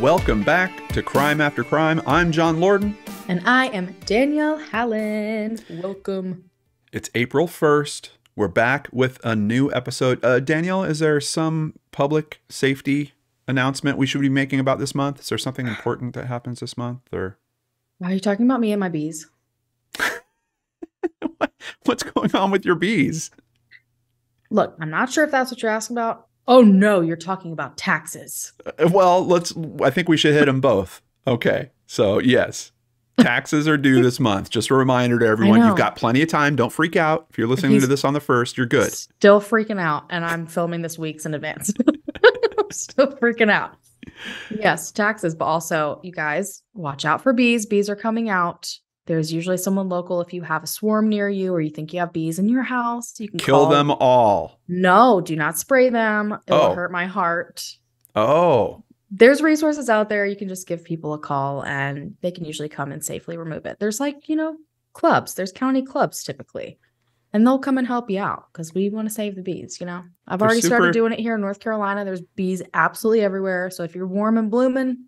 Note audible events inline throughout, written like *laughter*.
Welcome back to Crime After Crime. I'm John Lordan. And I am Danelle Hallan. Welcome. It's April 1st. We're back with a new episode. Uh, Danelle, is there some public safety announcement we should be making about this month? Is there something important that happens this month? Or Are you talking about me and my bees? *laughs* what's going on with your bees? Look, I'm not sure if that's what you're asking about. Oh no, you're talking about taxes. Uh, Well, let's. I think we should hit them both. Okay. So yes, taxes are due this month. Just a reminder to everyone: you've got plenty of time. Don't freak out. If you're listening He's- to this on the first, you're good. Still freaking out, and I'm filming this weeks in advance. *laughs* I'm still freaking out. Yes, taxes, but also, you guys, watch out for bees. Bees are coming out. There's usually someone local. If you have a swarm near you or you think you have bees in your house, you can Kill call- them all. No, do not spray them. It Oh. will hurt my heart. Oh, there's resources out there. You can just give people a call and they can usually come and safely remove it. There's like, you know, clubs, there's county clubs typically, and they'll come and help you out because we want to save the bees, you know. I've They're already super- started doing it here in North Carolina. There's bees absolutely everywhere. So if you're warm and blooming,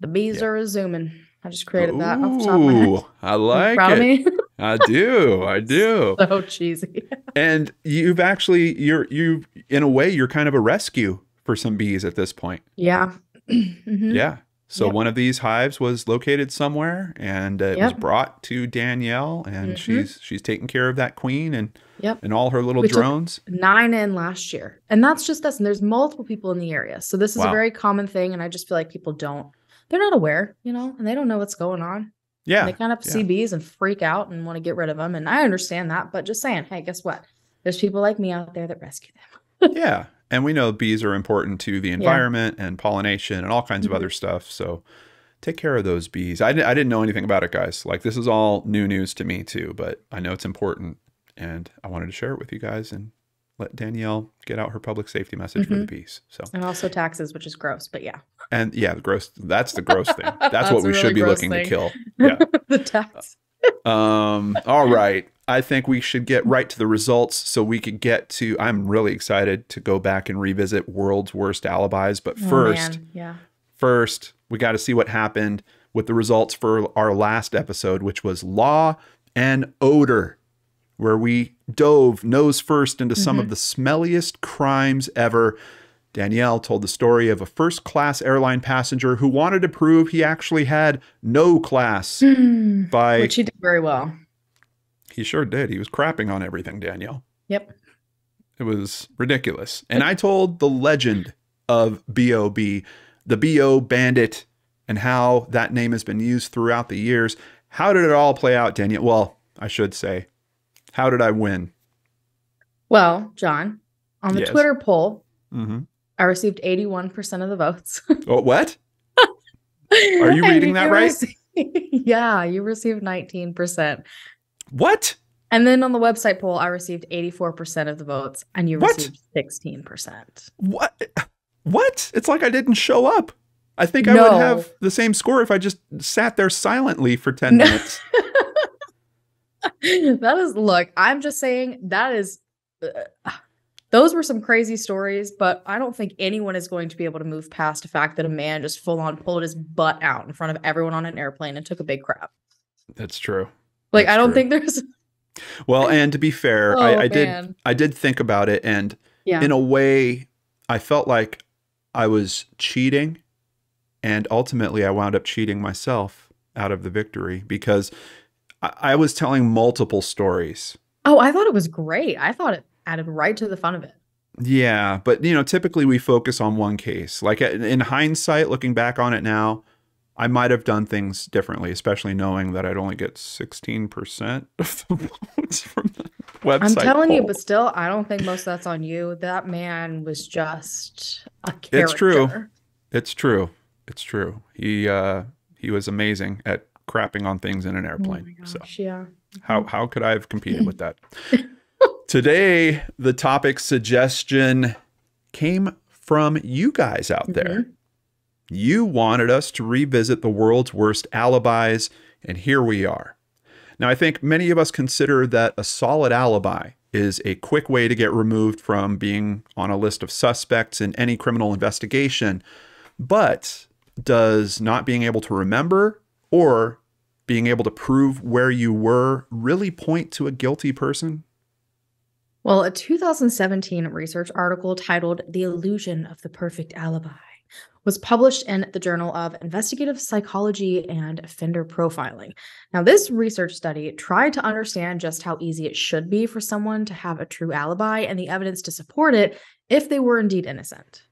the bees Yeah. are resuming. I just created that off the top of my head. Ooh, I like proud it. of me? I do. I *laughs* do. so cheesy. And you've actually you're you in a way you're kind of a rescue for some bees at this point. yeah. *clears throat* Mhm. Yeah. So Yep. one of these hives was located somewhere and it was brought to Danelle and Mhm. she's she's taking care of that queen and Yep. and all her little We drones. nine in last year. And that's just us. And there's multiple people in the area. So this is Wow. a very common thing. And I just feel like people don't, they're not aware, you know, and they don't know what's going on. Yeah. They kind of see bees and freak out and want to get rid of them. And I understand that. But just saying, hey, guess what? There's people like me out there that rescue them. *laughs* yeah. And we know bees are important to the environment and pollination and all kinds of Mhm. other stuff. So take care of those bees. I, I didn't know anything about it, guys. Like this is all new news to me too, but I know it's important and I wanted to share it with you guys and let Danelle get out her public safety message for the Mhm. bees. So, And also taxes, which is gross. But yeah, and yeah, the gross, that's the gross thing. *laughs* That's, That's what we should be looking to kill. *laughs* Yeah. the tax. Um, all right. I think we should get right to the results so we could get to. I'm really excited to go back and revisit World's Worst Alibis. But Oh, first, yeah. first, we got to see what happened with the results for our last episode, which was Law and Odor, where we dove nose first into some of the smelliest crimes ever. Danelle told the story of a first class airline passenger who wanted to prove he actually had no class Hmm. by Which he did very well. He sure did. He was crapping on everything, Danelle. Yep. It was ridiculous. And I told the legend of B.O.B., the B.O. Bandit, and how that name has been used throughout the years. How did it all play out, Danelle? Well, I should say, how did I win? Well, John, on the Yes. Twitter poll, Mm-hmm. I received 81% of the votes. *laughs* Oh, what? Are you reading that right? rece- *laughs* yeah, you received 19%. What? And then on the website poll, I received 84% of the votes, and you What? received 16%. What? What? It's like I didn't show up. I think I No. would have the same score if I just sat there silently for 10 No. minutes. *laughs* *laughs* that is, look, I'm just saying that is, uh, *sighs* those were some crazy stories, but I don't think anyone is going to be able to move past the fact that a man just full on pulled his butt out in front of everyone on an airplane and took a big crap. That's true. Like, That's I don't true. think there's, *laughs* Well, and to be fair, oh, I, I did. I did think about it, and Yeah. in a way, I felt like I was cheating, and ultimately, I wound up cheating myself out of the victory because I, I was telling multiple stories. oh, I thought it was great. I thought it added right to the fun of it. Yeah, but you know, typically we focus on one case. Like in in hindsight, looking back on it now, I might have done things differently, especially knowing that I'd only get sixteen percent *laughs* of the votes from the website. I'm telling you, but still, I don't think most of that's on you. That man was just a character. It's true. It's true. It's true. He uh he was amazing at crapping on things in an Oh airplane. so yeah. how how could I have competed with that? *laughs* Today, the topic suggestion came from you guys out there. Mhm. You wanted us to revisit the world's worst alibis, and here we are. Now, I think many of us consider that a solid alibi is a quick way to get removed from being on a list of suspects in any criminal investigation. But does not being able to remember or being able to prove where you were really point to a guilty person? Well, a 2017 research article titled The Illusion of the Perfect Alibi was published in the Journal of Investigative Psychology and Offender Profiling. Now, this research study tried to understand just how easy it should be for someone to have a true alibi and the evidence to support it if they were indeed innocent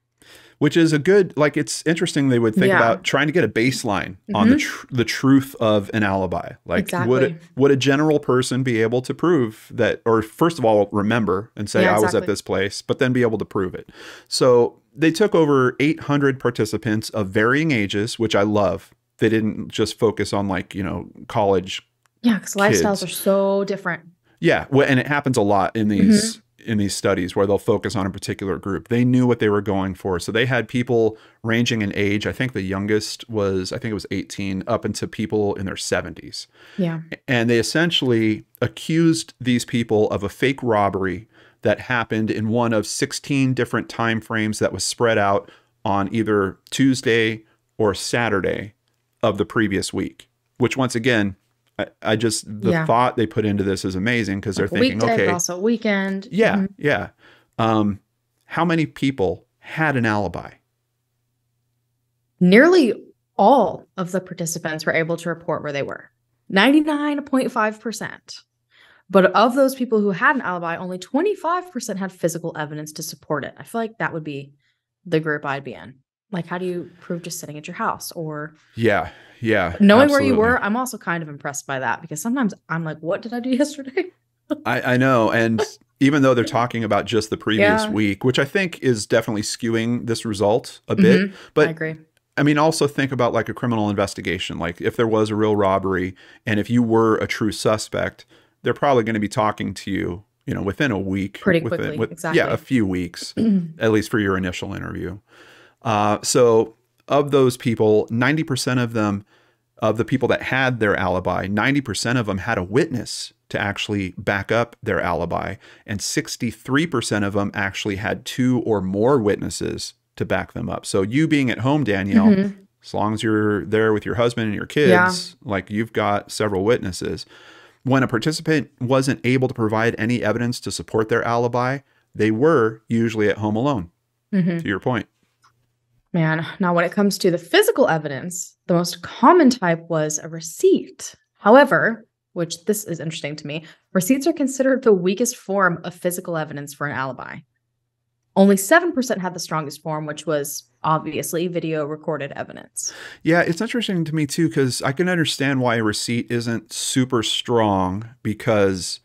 which is a good like it's interesting they would think Yeah. about trying to get a baseline on the mm-hmm. tr- the truth of an alibi. Like would it, Exactly. would a general person be able to prove that or first of all remember and say Yeah, I was at this place but then be able to prove it. So they took over 800 participants of varying ages which I love. They didn't just focus on like you know college Yeah, because lifestyles are so different. yeah, well, and it happens a lot in mm-hmm. these in these studies where they'll focus on a particular group. They knew what they were going for, so they had people ranging in age. I think the youngest was I think it was 18, up into people in their 70s, Yeah. and they essentially accused these people of a fake robbery that happened in one of 16 different time frames that was spread out on either Tuesday or Saturday of the previous week. Which once again. I, I just the Yeah. thought they put into this is amazing because they're Like thinking, okay, also weekend. yeah, Mhm. yeah. Um, how many people had an alibi? Nearly all of the participants were able to report where they were 99.5%. But of those people who had an alibi, only 25% had physical evidence to support it. I feel like that would be the group I'd be in. Like, how do you prove just sitting at your house or Yeah, yeah. knowing where you were? I'm also kind of impressed by that because sometimes I'm like, what did I do *laughs* yesterday? I, I know, and even though they're talking about just the previous Yeah. week, which I think is definitely skewing this result a bit, Mhm, I but agree. I mean, also think about like a criminal investigation. Like if there was a real robbery and if you were a true suspect, they're probably going to be talking to you, you know, within a week. Pretty within- quickly, with- Yeah, a few weeks, *clears throat* at least for your initial interview. Uh, so of those people, 90% of them, of the people that had their alibi, 90% of them had a witness to actually back up their alibi. And 63% of them actually had two or more witnesses to back them up. So you being at home, Danelle, Mhm. as long as you're there with your husband and your kids, like you've got several witnesses. When a participant wasn't able to provide any evidence to support their alibi, they were usually at home alone, Mhm. to your point. Man, now when it comes to the physical evidence, the most common type was a receipt. However, which this is interesting to me, receipts are considered the weakest form of physical evidence for an alibi. Only 7% had the strongest form, which was obviously video recorded evidence. Yeah, it's interesting to me too because I can understand why a receipt isn't super strong because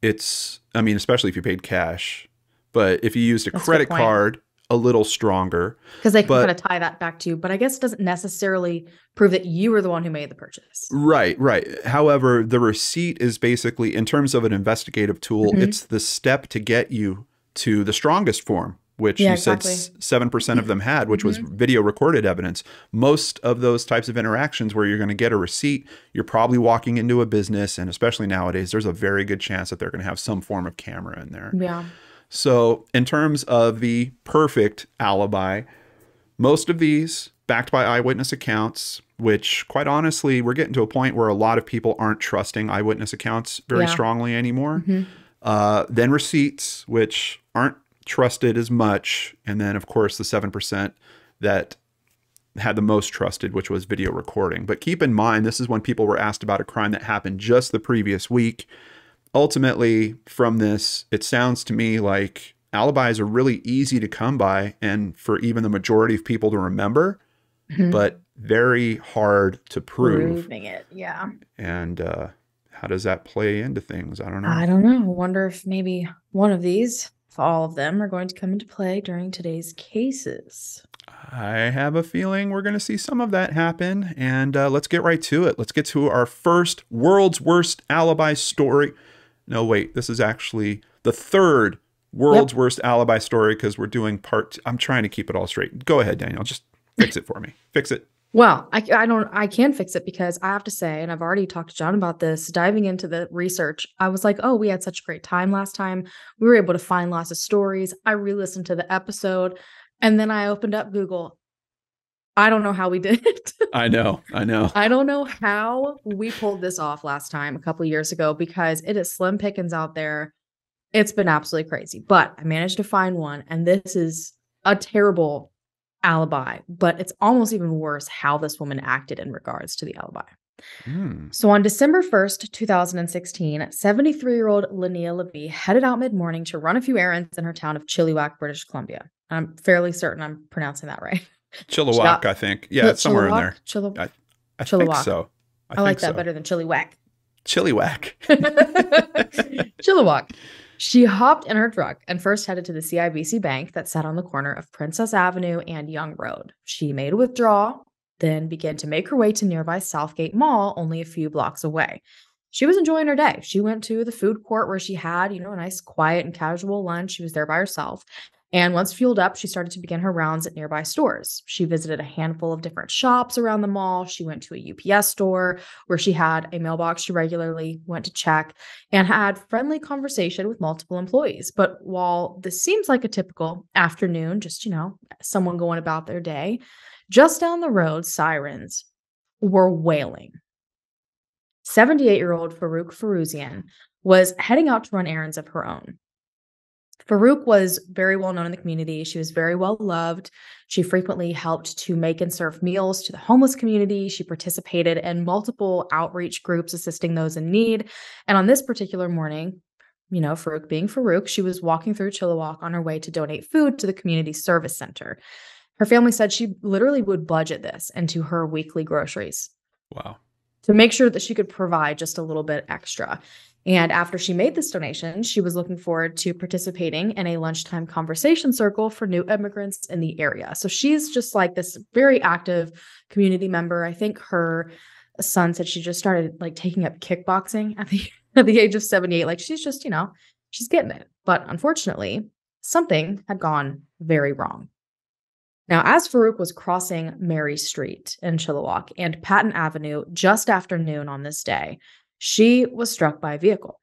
it's, I mean, especially if you paid cash. But if you used a That's a credit point. card, a little stronger. Because they can But- kind of tie that back to, you, but I guess it doesn't necessarily prove that you were the one who made the purchase. Right, right. However, the receipt is basically, in terms of an investigative tool, Mhm. it's the step to get you to the strongest form, which Yeah, you said exactly. s- 7% of them had, which was Mhm. video recorded evidence. Most of those types of interactions where you're going to get a receipt, you're probably walking into a business, and especially nowadays, there's a very good chance that they're going to have some form of camera in there. Yeah. So, in terms of the perfect alibi, most of these backed by eyewitness accounts, which quite honestly, we're getting to a point where a lot of people aren't trusting eyewitness accounts very Yeah. strongly anymore. Mhm. Uh, then receipts, which aren't trusted as much. And then, of course, the 7% that had the most trusted, which was video recording. But keep in mind, this is when people were asked about a crime that happened just the previous week. Ultimately, from this, it sounds to me like alibis are really easy to come by and for even the majority of people to remember, Mhm. but very hard to prove. Proving it. Yeah. And uh, how does that play into things? I don't know. I don't know. I wonder if maybe one of these, if all of them, are going to come into play during today's cases. I have a feeling we're going to see some of that happen. And uh, let's get right to it. Let's get to our first world's worst alibi story. No, wait, this is actually the third world's worst alibi story because we're doing part. I'm trying to keep it all straight. Go ahead, Danelle. Just fix it for me. Fix it. Well, I, I don't, I can fix it because I have to say, and I've already talked to John about this, diving into the research, I was like, oh, we had such a great time last time. We were able to find lots of stories. I re listened to the episode and then I opened up Google. I don't know how we did it. *laughs* I know. I know. I don't know how we pulled this off last time a couple years ago because it is slim pickings out there. It's been absolutely crazy. But I managed to find one and this is a terrible alibi, but it's almost even worse how this woman acted in regards to the alibi. Mm. So on December 1st, 2016, 73 year old Linnea Levy headed out mid morning to run a few errands in her town of Chilliwack, British Columbia. I'm fairly certain I'm pronouncing that right. Chilliwack, I think. Yeah, it's somewhere in there. Chilliwack? I, I Chilliwack. think so. I, I, think like that so. better than Chilliwack. Chilliwack. *laughs* *laughs* Chilliwack. She hopped in her truck and first headed to the CIBC bank that sat on the corner of Princess Avenue and Young Road. She made a withdrawal, then began to make her way to nearby Southgate Mall, only a few blocks away. She was enjoying her day. She went to the food court where she had, you know, a nice, quiet, and casual lunch. She was there by herself. And once fueled up, she started to begin her rounds at nearby stores. She visited a handful of different shops around the mall. She went to a UPS store where she had a mailbox she regularly went to check and had friendly conversation with multiple employees. But while this seems like a typical afternoon, just, you know, someone going about their day, just down the road, sirens were wailing. 78 year old Farouk Farouzian was heading out to run errands of her own. Farouk was very well known in the community. She was very well loved. She frequently helped to make and serve meals to the homeless community. She participated in multiple outreach groups assisting those in need. And on this particular morning, you know, Farouk being Farouk, she was walking through Chilliwack on her way to donate food to the community service center. Her family said she literally would budget this into her weekly groceries Wow. to make sure that she could provide just a little bit extra. And after she made this donation, she was looking forward to participating in a lunchtime conversation circle for new immigrants in the area. So she's just like this very active community member. I think her son said she just started like taking up kickboxing at the *laughs* at the age of 78. Like she's just, you know, she's getting it. But unfortunately, something had gone very wrong. Now, as Farouk was crossing Mary Street in Chilliwack and Patton Avenue just after noon on this day, she was struck by a vehicle.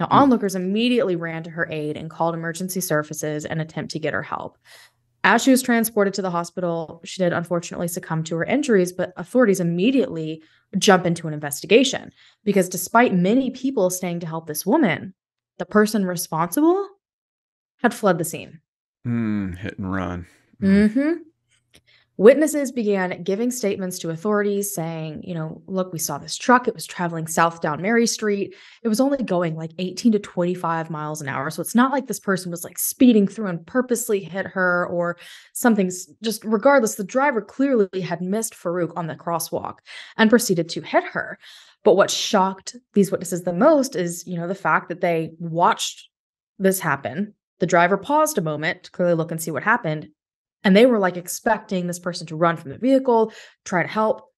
Now, Hmm. onlookers immediately ran to her aid and called emergency services in an attempt to get her help. As she was transported to the hospital, she did unfortunately succumb to her injuries, but authorities immediately jump into an investigation because despite many people staying to help this woman, the person responsible had fled the scene. Mm, hit and run. Mm. hmm Witnesses began giving statements to authorities saying, you know, look, we saw this truck. It was traveling south down Mary Street. It was only going like 18 to 25 miles an hour. So it's not like this person was like speeding through and purposely hit her or something's just regardless. The driver clearly had missed Farouk on the crosswalk and proceeded to hit her. But what shocked these witnesses the most is, you know, the fact that they watched this happen. The driver paused a moment to clearly look and see what happened. And they were like expecting this person to run from the vehicle, try to help,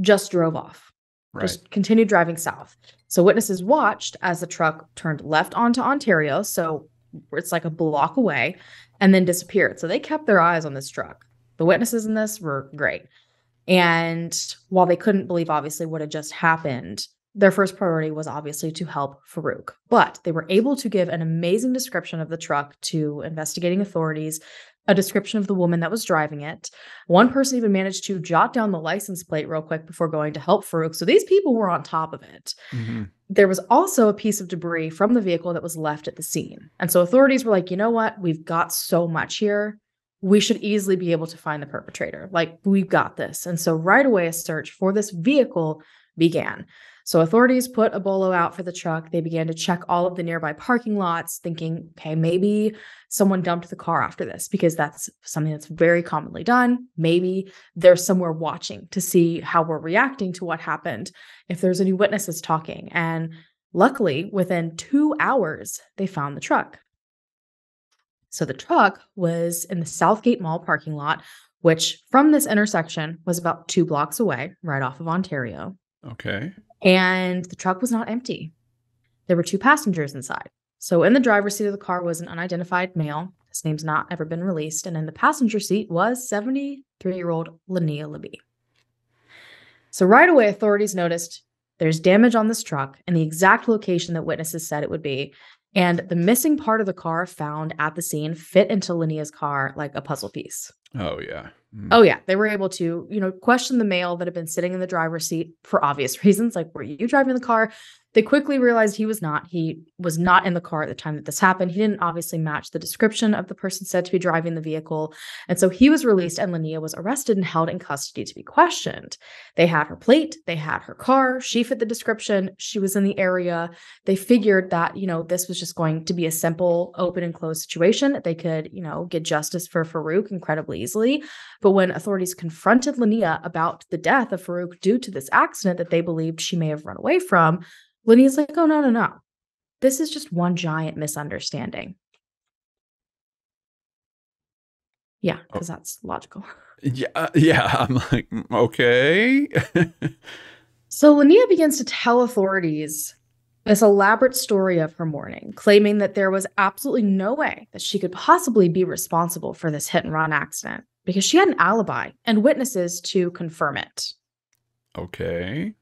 just drove off, Right. just continued driving south. So witnesses watched as the truck turned left onto Ontario. So it's like a block away and then disappeared. So they kept their eyes on this truck. The witnesses in this were great. And while they couldn't believe, obviously, what had just happened, their first priority was obviously to help Farouk. But they were able to give an amazing description of the truck to investigating authorities, a description of the woman that was driving it. One person even managed to jot down the license plate real quick before going to help Farouk. So these people were on top of it. Mhm. There was also a piece of debris from the vehicle that was left at the scene. And so authorities were like, you know what? We've got so much here. We should easily be able to find the perpetrator. Like, we've got this. And so right away, a search for this vehicle began. So authorities put a bolo out for the truck. They began to check all of the nearby parking lots, thinking, okay, maybe someone dumped the car after this because that's something that's very commonly done. Maybe they're somewhere watching to see how we're reacting to what happened, if there's any witnesses talking. And luckily, within two hours, they found the truck. So the truck was in the Southgate Mall parking lot, which from this intersection was about two blocks away, right off of Ontario. Okay. And the truck was not empty. There were two passengers inside. So in the driver's seat of the car was an unidentified male. His name's not ever been released. And in the passenger seat was 73 year old Linnea Libby. So right away, authorities noticed There's damage on this truck and the exact location that witnesses said it would be. And the missing part of the car found at the scene fit into Lania's car like a puzzle piece. Oh yeah. Mm. Oh yeah, they were able to, you know, question the male that had been sitting in the driver's seat for obvious *laughs* reasons, like were you driving the car? They quickly realized he was not. He was not in the car at the time that this happened. He didn't obviously match the description of the person said to be driving the vehicle. And so he was released and Lania was arrested and held in custody to be questioned. They had her plate, they had her car, she fit the description, she was in the area. They figured that, you know, this was just going to be a simple open and closed situation. They could, you know, get justice for Farouk incredibly easily. But when authorities confronted Lania about the death of Farouk due to this accident that they believed she may have run away from, Lania's like, oh, no, no, no. This is just one giant misunderstanding. Yeah, because oh. that's logical. *laughs* Yeah, uh, yeah. *laughs* I'm like, mm, okay. *laughs* so Lania begins to tell authorities this elaborate story of her morning, claiming that there was absolutely no way that she could possibly be responsible for this hit and run accident because she had an alibi and witnesses to confirm it. Okay.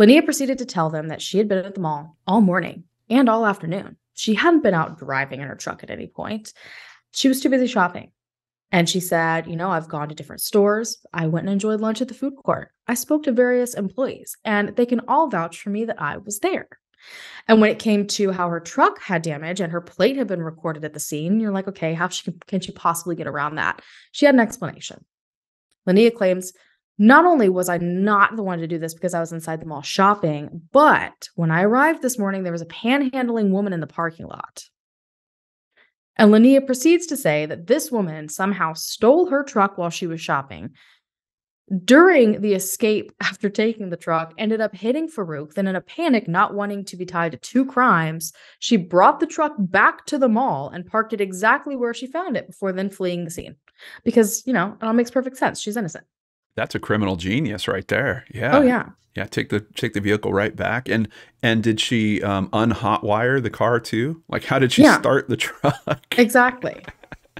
Lania proceeded to tell them that she had been at the mall all morning and all afternoon. She hadn't been out driving in her truck at any point. She was too busy shopping. And she said, You know, I've gone to different stores. I went and enjoyed lunch at the food court. I spoke to various employees, and they can all vouch for me that I was there. And when it came to how her truck had damage and her plate had been recorded at the scene, you're like, okay, how she, can she possibly get around that? She had an explanation. Lania claims not only was I not the one to do this because I was inside the mall shopping, but when I arrived this morning, there was a panhandling woman in the parking lot. And Lania proceeds to say that this woman somehow stole her truck while she was shopping. During the escape *laughs* after taking the truck, ended up hitting Farouk. Then, in a panic, not wanting to be tied to two crimes, she brought the truck back to the mall and parked it exactly where she found it before then fleeing the scene. Because, you know, it all makes perfect sense. She's innocent that's a criminal genius right there. Yeah. Oh yeah. Yeah. Take the take the vehicle right back. And and did she um unhotwire the car too? Like how did she yeah. start the *laughs* truck? Exactly.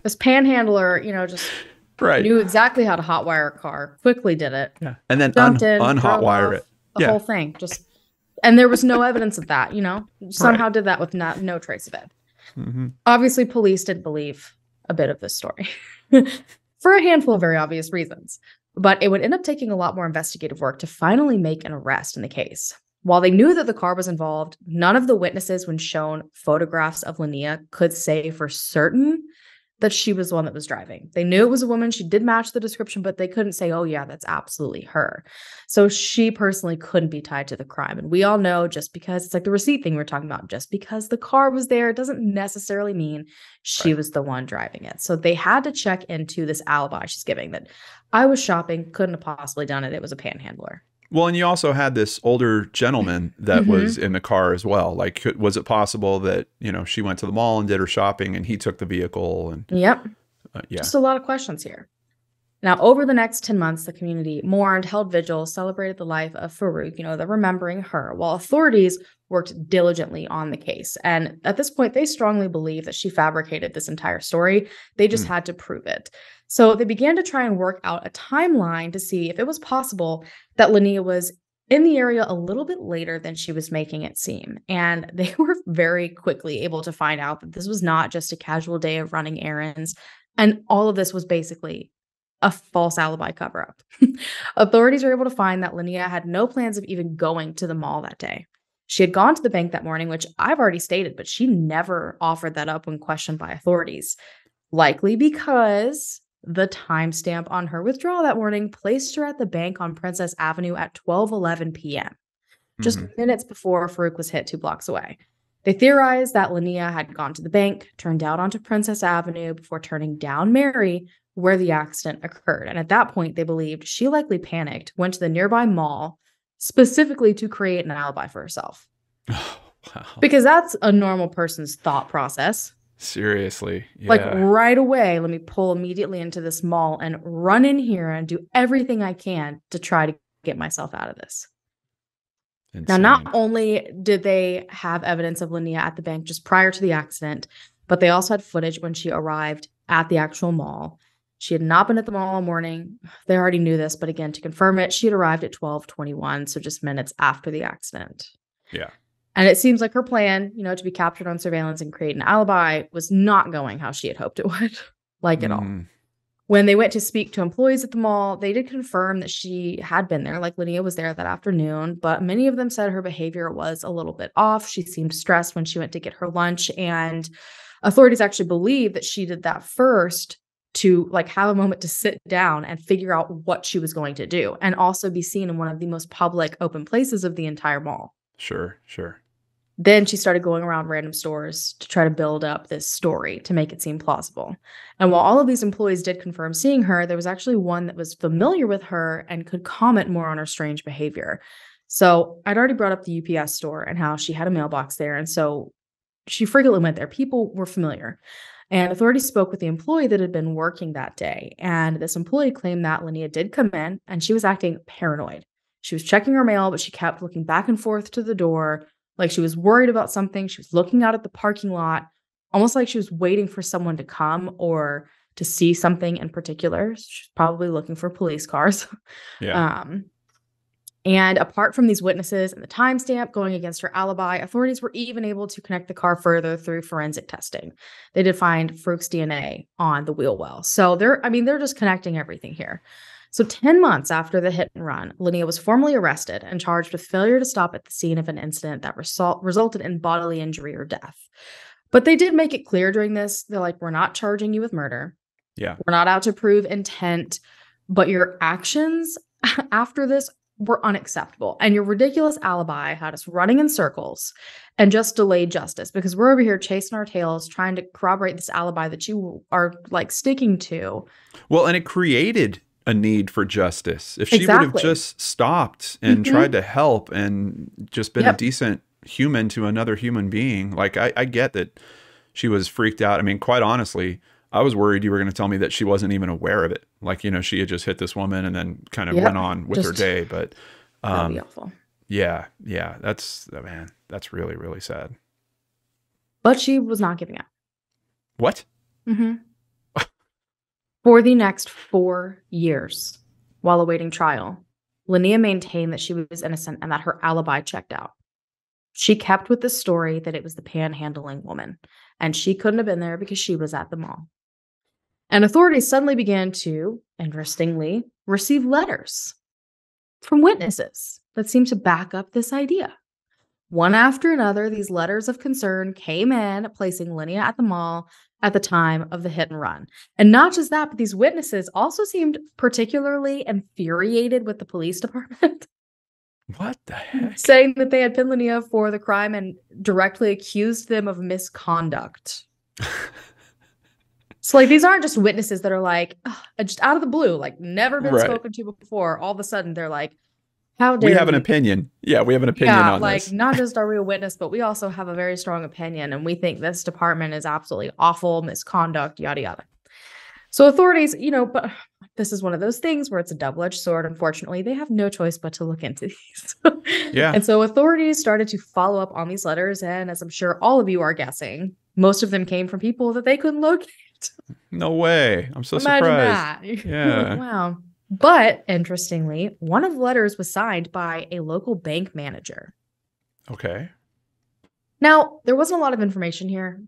this panhandler, you know, just right. knew exactly how to hotwire a car. Quickly did it. Yeah. And then un- unhotwire it. The yeah. whole thing. Just and there was no evidence of that, you know. Somehow right. did that with not no trace of it. Mm-hmm. Obviously, police did believe a bit of this story. *laughs* for a handful of very obvious reasons. But it would end up taking a lot more investigative work to finally make an arrest in the case. While they knew that the car was involved, none of the witnesses, when shown photographs of Lania, could say for certain that she was the one that was driving. They knew it was a woman. She did match the description, but they couldn't say, oh, yeah, that's absolutely her. So she personally couldn't be tied to the crime. And we all know just because it's like the receipt thing we are talking about, just because the car was there doesn't necessarily mean she right. was the one driving it. So they had to check into this alibi she's giving that I was shopping, couldn't have possibly done it. It was a panhandler. Well, and you also had this older gentleman that mm-hmm. was in the car as well. Like, was it possible that you know she went to the mall and did her shopping, and he took the vehicle? And yep, uh, yeah, just a lot of questions here. Now, over the next 10 months, the community mourned, held vigils, celebrated the life of Farouk, you know, they're remembering her, while authorities worked diligently on the case. And at this point, they strongly believe that she fabricated this entire story. They just mm. had to prove it. So they began to try and work out a timeline to see if it was possible that Lania was in the area a little bit later than she was making it seem. And *laughs* they were very quickly able to find out that this was not just a casual day of running errands. And all of this was basically a false alibi cover up. *laughs* Authorities were able to find that Lania had no plans of even going to the mall that day. She had gone to the bank that morning, which I've already stated, but she never offered that up when questioned by authorities. Likely because the timestamp on her withdrawal that morning placed her at the bank on Princess Avenue at 12:11 p.m. Just mm-hmm. minutes before Farouk was hit two blocks away. They theorized that Lania had gone to the bank, turned out onto Princess Avenue before turning down Mary, where the accident occurred. And at that point, they believed she likely panicked, went to the nearby mall, specifically to create an alibi for herself. Oh, *sighs* wow. Because that's a normal person's thought process. Seriously. Yeah. Like right away, let me pull immediately into this mall and run in here and do everything I can to try to get myself out of this. Insane. Now, not only did they have evidence of Lania at the bank just prior to the accident, but they also had footage when she arrived at the actual mall. She had not been at the mall all morning. *sighs* They already knew this, but again, to confirm it, she had arrived at 1221, so just minutes after the accident. Yeah. And it seems like her plan, you know, to be captured on surveillance and create an alibi was not going how she had hoped it would, *laughs* like at all. Mm, When they went to speak to employees at the mall, they did confirm that she had been there, like Lydia was there that afternoon, but many of them said her behavior was a little bit off. She seemed stressed when she went to get her lunch, and authorities actually believe that she did that first to like have a moment to sit down and figure out what she was going to do and also be seen in one of the most public open places of the entire mall. Sure, sure. Then she started going around random stores to try to build up this story to make it seem plausible. And while all of these employees did confirm seeing her, there was actually one that was familiar with her and could comment more on her strange behavior. So I'd already brought up the UPS store and how she had a mailbox there. And so she frequently went there. People were familiar. And authorities spoke with the employee that had been working that day. And this employee claimed that Linnea did come in and she was acting paranoid. She was checking her mail, but she kept looking back and forth to the door, like she was worried about something. She was looking out at the parking lot, almost like she was waiting for someone to come or to see something in particular. She's probably looking for police cars. *laughs* Yeah. Um, and apart from these witnesses and the timestamp going against her alibi, authorities were even able to connect the car further through forensic testing. They did find Farouk's DNA on the wheel well. So they're, I mean, they're just connecting everything here. So 10 months after the hit and run, Linnea was formally arrested and charged with failure to stop at the scene of an incident that result, resulted in bodily injury or death. But they did make it clear during this, they're like, we're not charging you with murder. Yeah. We're not out to prove intent, but your actions *laughs* after this were unacceptable. And your ridiculous alibi had us running in circles and just delayed justice because we're over here chasing our tails trying to corroborate this alibi that you are like sticking to. Well, and it created a need for justice. If she would have just stopped and Mhm. tried to help and just been a decent human to another human being, like I, I get that she was freaked out. I mean, quite honestly, I was worried you were going to tell me that she wasn't even aware of it. Like, you know, she had just hit this woman and then kind of Yep. went on with her day. But That'd um, be awful. yeah, yeah, that's, oh, man, that's really, really sad. But she was not giving up. What? Mm-hmm. For the next four years, while awaiting trial, Linnea maintained that she was innocent and that her alibi checked out. She kept with the story that it was the panhandling woman, and she couldn't have been there because she was at the mall. And authorities suddenly began to, interestingly, receive letters from witnesses that seemed to back up this idea. One after another, these letters of concern came in, placing Linnea at the mall at the time of the hit and run. And not just that, but these witnesses also seemed particularly infuriated with the police *laughs* department, What the heck? saying that they had pinned Linnea for the crime and directly accused them of misconduct. *laughs* So, like, these aren't just witnesses that are like, just out of the blue, like, never been Right. spoken to before. All of a sudden, they're like, how dare we have an opinion. Yeah, we have an opinion yeah, on like this. not just *laughs* are we a witness, but we also have a very strong opinion, and we think this department is absolutely awful, misconduct, yada yada. So authorities, you know, but this is one of those things where it's a double-edged sword. Unfortunately, they have no choice but to look into *laughs* these. Yeah. And so authorities started to follow up on these letters, and as I'm sure all of you are guessing, most of them came from people that they couldn't locate. No way. I'm so Imagine surprised. that. *laughs* Yeah. wow. But interestingly, one of the letters was signed by a local bank manager. Okay. Now, there wasn't a lot of information here.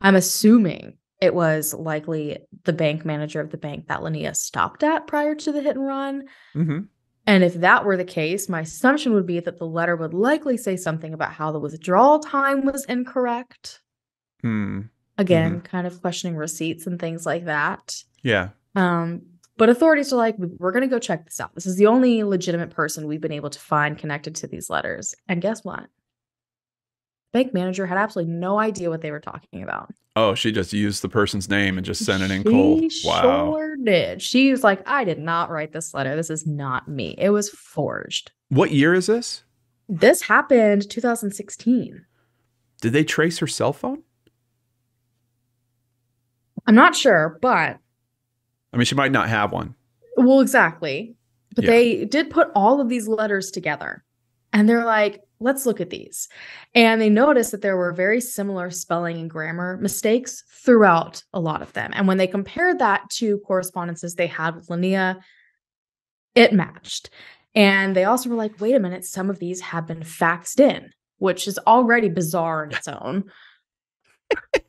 I'm assuming it was likely the bank manager of the bank that Linnea stopped at prior to the hit and run. hmm And if that were the case, my assumption would be that the letter would likely say something about how the withdrawal time was incorrect. Hmm. Again, kind of questioning receipts and things like that. Yeah. Um, but authorities are like, "We- we're going to go check this out. This is the only legitimate person we've been able to find connected to these letters. And guess what? Bank manager had absolutely no idea what they were talking about. Oh, she just used the person's name and just sent it in cold. Wow. Sure did. She was like, I did not write this letter. This is not me. It was forged. What year is this? This happened 2016. Did they trace her cell phone? I'm not sure, but I mean, she might not have one. well, exactly. But Yeah. they did put all of these letters together. And they're like, let's look at these. And they noticed that there were very similar spelling and grammar mistakes throughout a lot of them. And when they compared that to correspondences they had with Linnea, it matched. And they also were like, wait a minute, some of these have been faxed in, which is already bizarre in its own.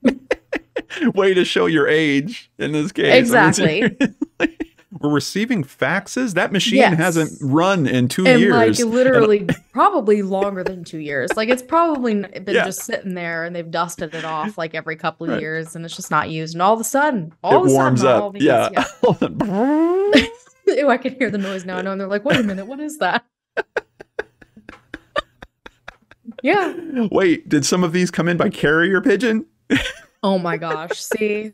*laughs* *laughs* Way to show your age in this case. Exactly. *laughs* we're receiving faxes. That machine Yes. hasn't run in two and years. like *laughs* literally probably longer than two years like it's probably been Yeah. just sitting there and they've dusted it off like every couple of Right. years and it's just not used and all of a sudden all it of a warms sudden all up. these, Yeah. Ew, i can hear the noise now i know and they're like wait a minute what is that yeah Wait, did some of these come in by carrier pigeon? Oh my gosh see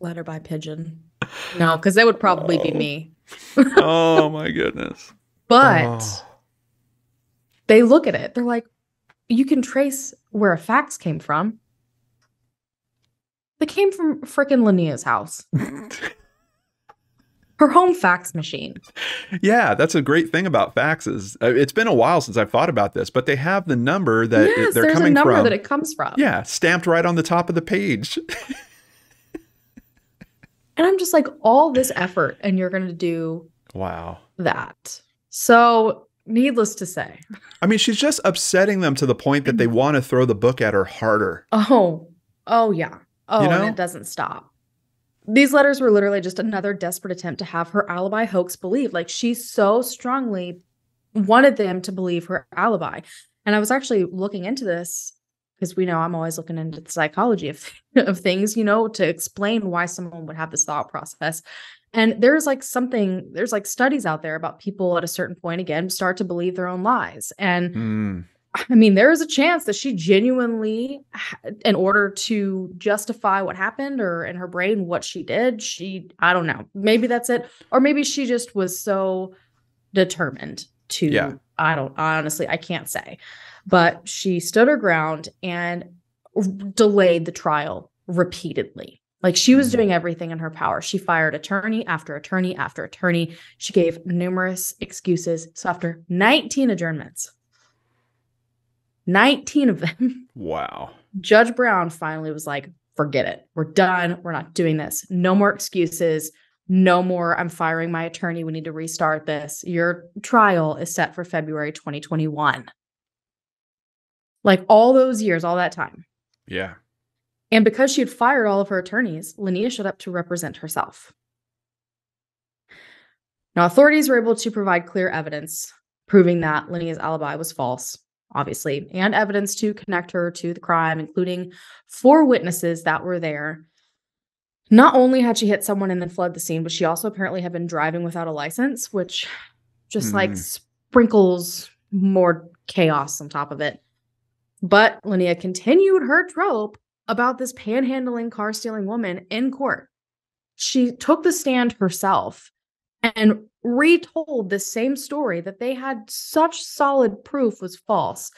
letter by pigeon no because that would probably be Oh. me oh my goodness. but Oh. they look at it. They're like, you can trace where a fax came from. They came from frickin' Linnea's house, *laughs* her home fax machine. yeah, that's a great thing about faxes. Uh, It's been a while since I've thought about this, but they have the number that it- yes, they're there's a coming number from. that it comes from. yeah, stamped right on the top of the page. *laughs* And I'm just like, all this effort, and you're going to do wow. that. So, needless to say, I mean, she's just upsetting them to the point that they want to throw the book at her harder. oh, oh, yeah. Oh, You know? and it doesn't stop. These letters were literally just another desperate attempt to have her alibi hoax believed. Like she so strongly wanted them to believe her alibi. And I was actually looking into this because we know I'm always looking into the psychology of, *laughs* of things, you know, to explain why someone would have this thought process. And there's like something, there's like studies out there about people at a certain point again start to believe their own lies. And Hmm. I mean, there is a chance that she genuinely, in order to justify what happened or in her brain what she did, she, I don't know, maybe that's it. Or maybe she just was so determined to, Yeah. I don't, honestly, I can't say. But she stood her ground and r- delayed the trial repeatedly. Like she was Mhm. doing everything in her power. She fired attorney after attorney after attorney. She gave numerous excuses. So after 19 adjournments, 19 of them, *laughs* Wow. Judge Brown finally was like, forget it. We're done. We're not doing this. No more excuses. No more, I'm firing my attorney. We need to restart this. Your trial is set for February 2021. Like all those years, all that time. Yeah. And because she had fired all of her attorneys, Linnea showed up to represent herself. Now, authorities were able to provide clear evidence proving that Linnea's alibi was false, obviously, and evidence to connect her to the crime, including four witnesses that were there. Not only had she hit someone and then fled the scene, but she also apparently had been driving without a license, which just like Hmm. sprinkles more chaos on top of it. But Linnea continued her trope about this panhandling, car stealing woman in court. She took the stand herself and retold the same story that they had such solid proof was false.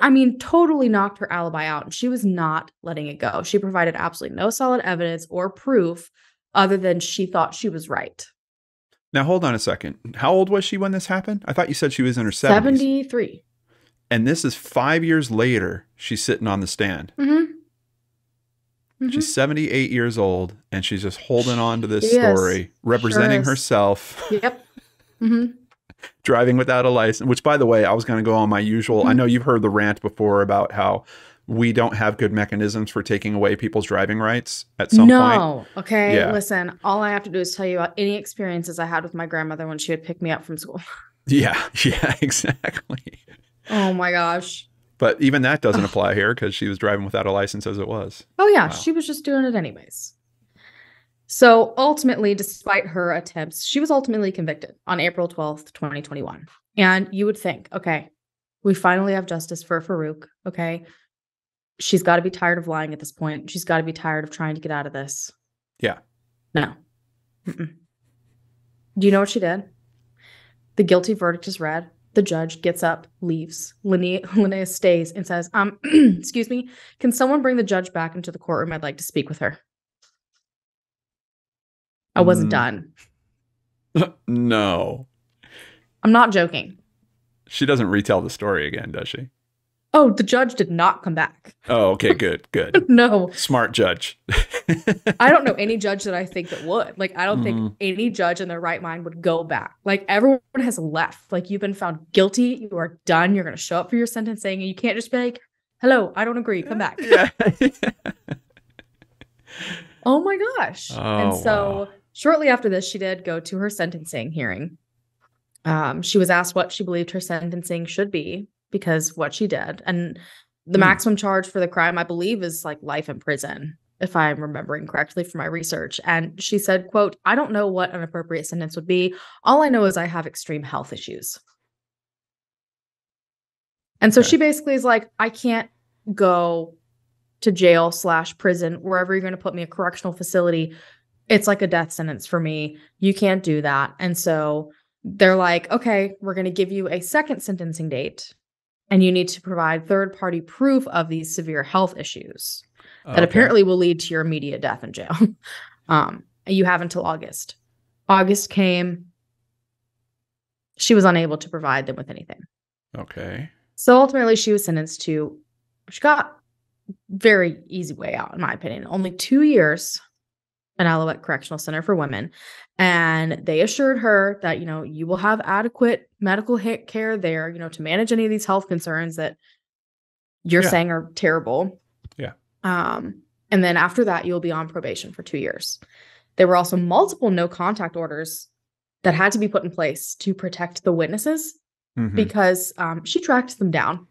I mean, totally knocked her alibi out, and she was not letting it go. She provided absolutely no solid evidence or proof other than she thought she was right. Now hold on a second. How old was she when this happened? I thought you said she was in her 70s. 73. And this is 5 years later she's sitting on the stand. Mm-hmm. Mhm. She's 78 years old and she's just holding on to this She is. story, representing is. herself, Yep. *laughs* hmm driving without a license, which by the way, I was going to go on my usual. I Mhm. know you've heard the rant before about how we don't have good mechanisms for taking away people's driving rights at some point. no. Okay. Yeah. Listen, all I have to do is tell you about any experiences I had with my grandmother when she would pick me up from school. Yeah, *laughs* yeah, *laughs* exactly. Oh my gosh. But even that doesn't apply here because she was driving without a license as it was. Oh yeah, Wow. she was just doing it anyways. So ultimately, despite her attempts, she was ultimately convicted on April 12th, 2021. And you would think, okay, we finally have justice for Farouk. Okay. She's got to be tired of lying at this point. She's got to be tired of trying to get out of this. Yeah. No. Mm-mm. Do you know what she did? The guilty verdict is read. The judge gets up, leaves. Linnea, *laughs* Linnea stays and says, um, *clears throat* excuse me, can someone bring the judge back into the courtroom? I'd like to speak with her. I wasn't Mm. done. *laughs* no. I'm not joking. She doesn't retell the story again, does she? Oh, the judge did not come back. Oh, okay, good, good. *laughs* no, Smart judge. *laughs* I don't know any judge that I think that would. Like, I don't Mhm. think any judge in their right mind would go back. Like, everyone has left. Like, you've been found guilty. You are done. You're going to show up for your sentencing, and you can't just be like, "Hello, I don't agree. Come back." *laughs* yeah. Oh my gosh. Oh, and so wow. shortly after this, she did go to her sentencing hearing. Um, she was asked what she believed her sentencing should be because what she did. And the Hmm. maximum charge for the crime, I believe, is like life in prison, if I'm remembering correctly from my research. And she said, quote, I don't know what an appropriate sentence would be. All I know is I have extreme health issues. And so Okay. she basically is like, I can't go to jail slash prison, wherever you're going to put me, a correctional facility. It's like a death sentence for me. You can't do that. And so they're like, okay, we're going to give you a second sentencing date, and you need to provide third party proof of these severe health issues that Okay. apparently will lead to your immediate death in jail. *laughs* um, you have until August. August came. She was unable to provide them with anything. Okay. So ultimately, she was sentenced to, she got very easy way out, in my opinion, only two years in Alouette Correctional Center for Women. And they assured her that, you know, you will have adequate medical care there, you know, to manage any of these health concerns that you're Yeah. saying are terrible. Yeah. Um, and then after that, you'll be on probation for two years. There were also multiple no contact orders that had to be put in place to protect the witnesses Mhm. because um, she tracked them down.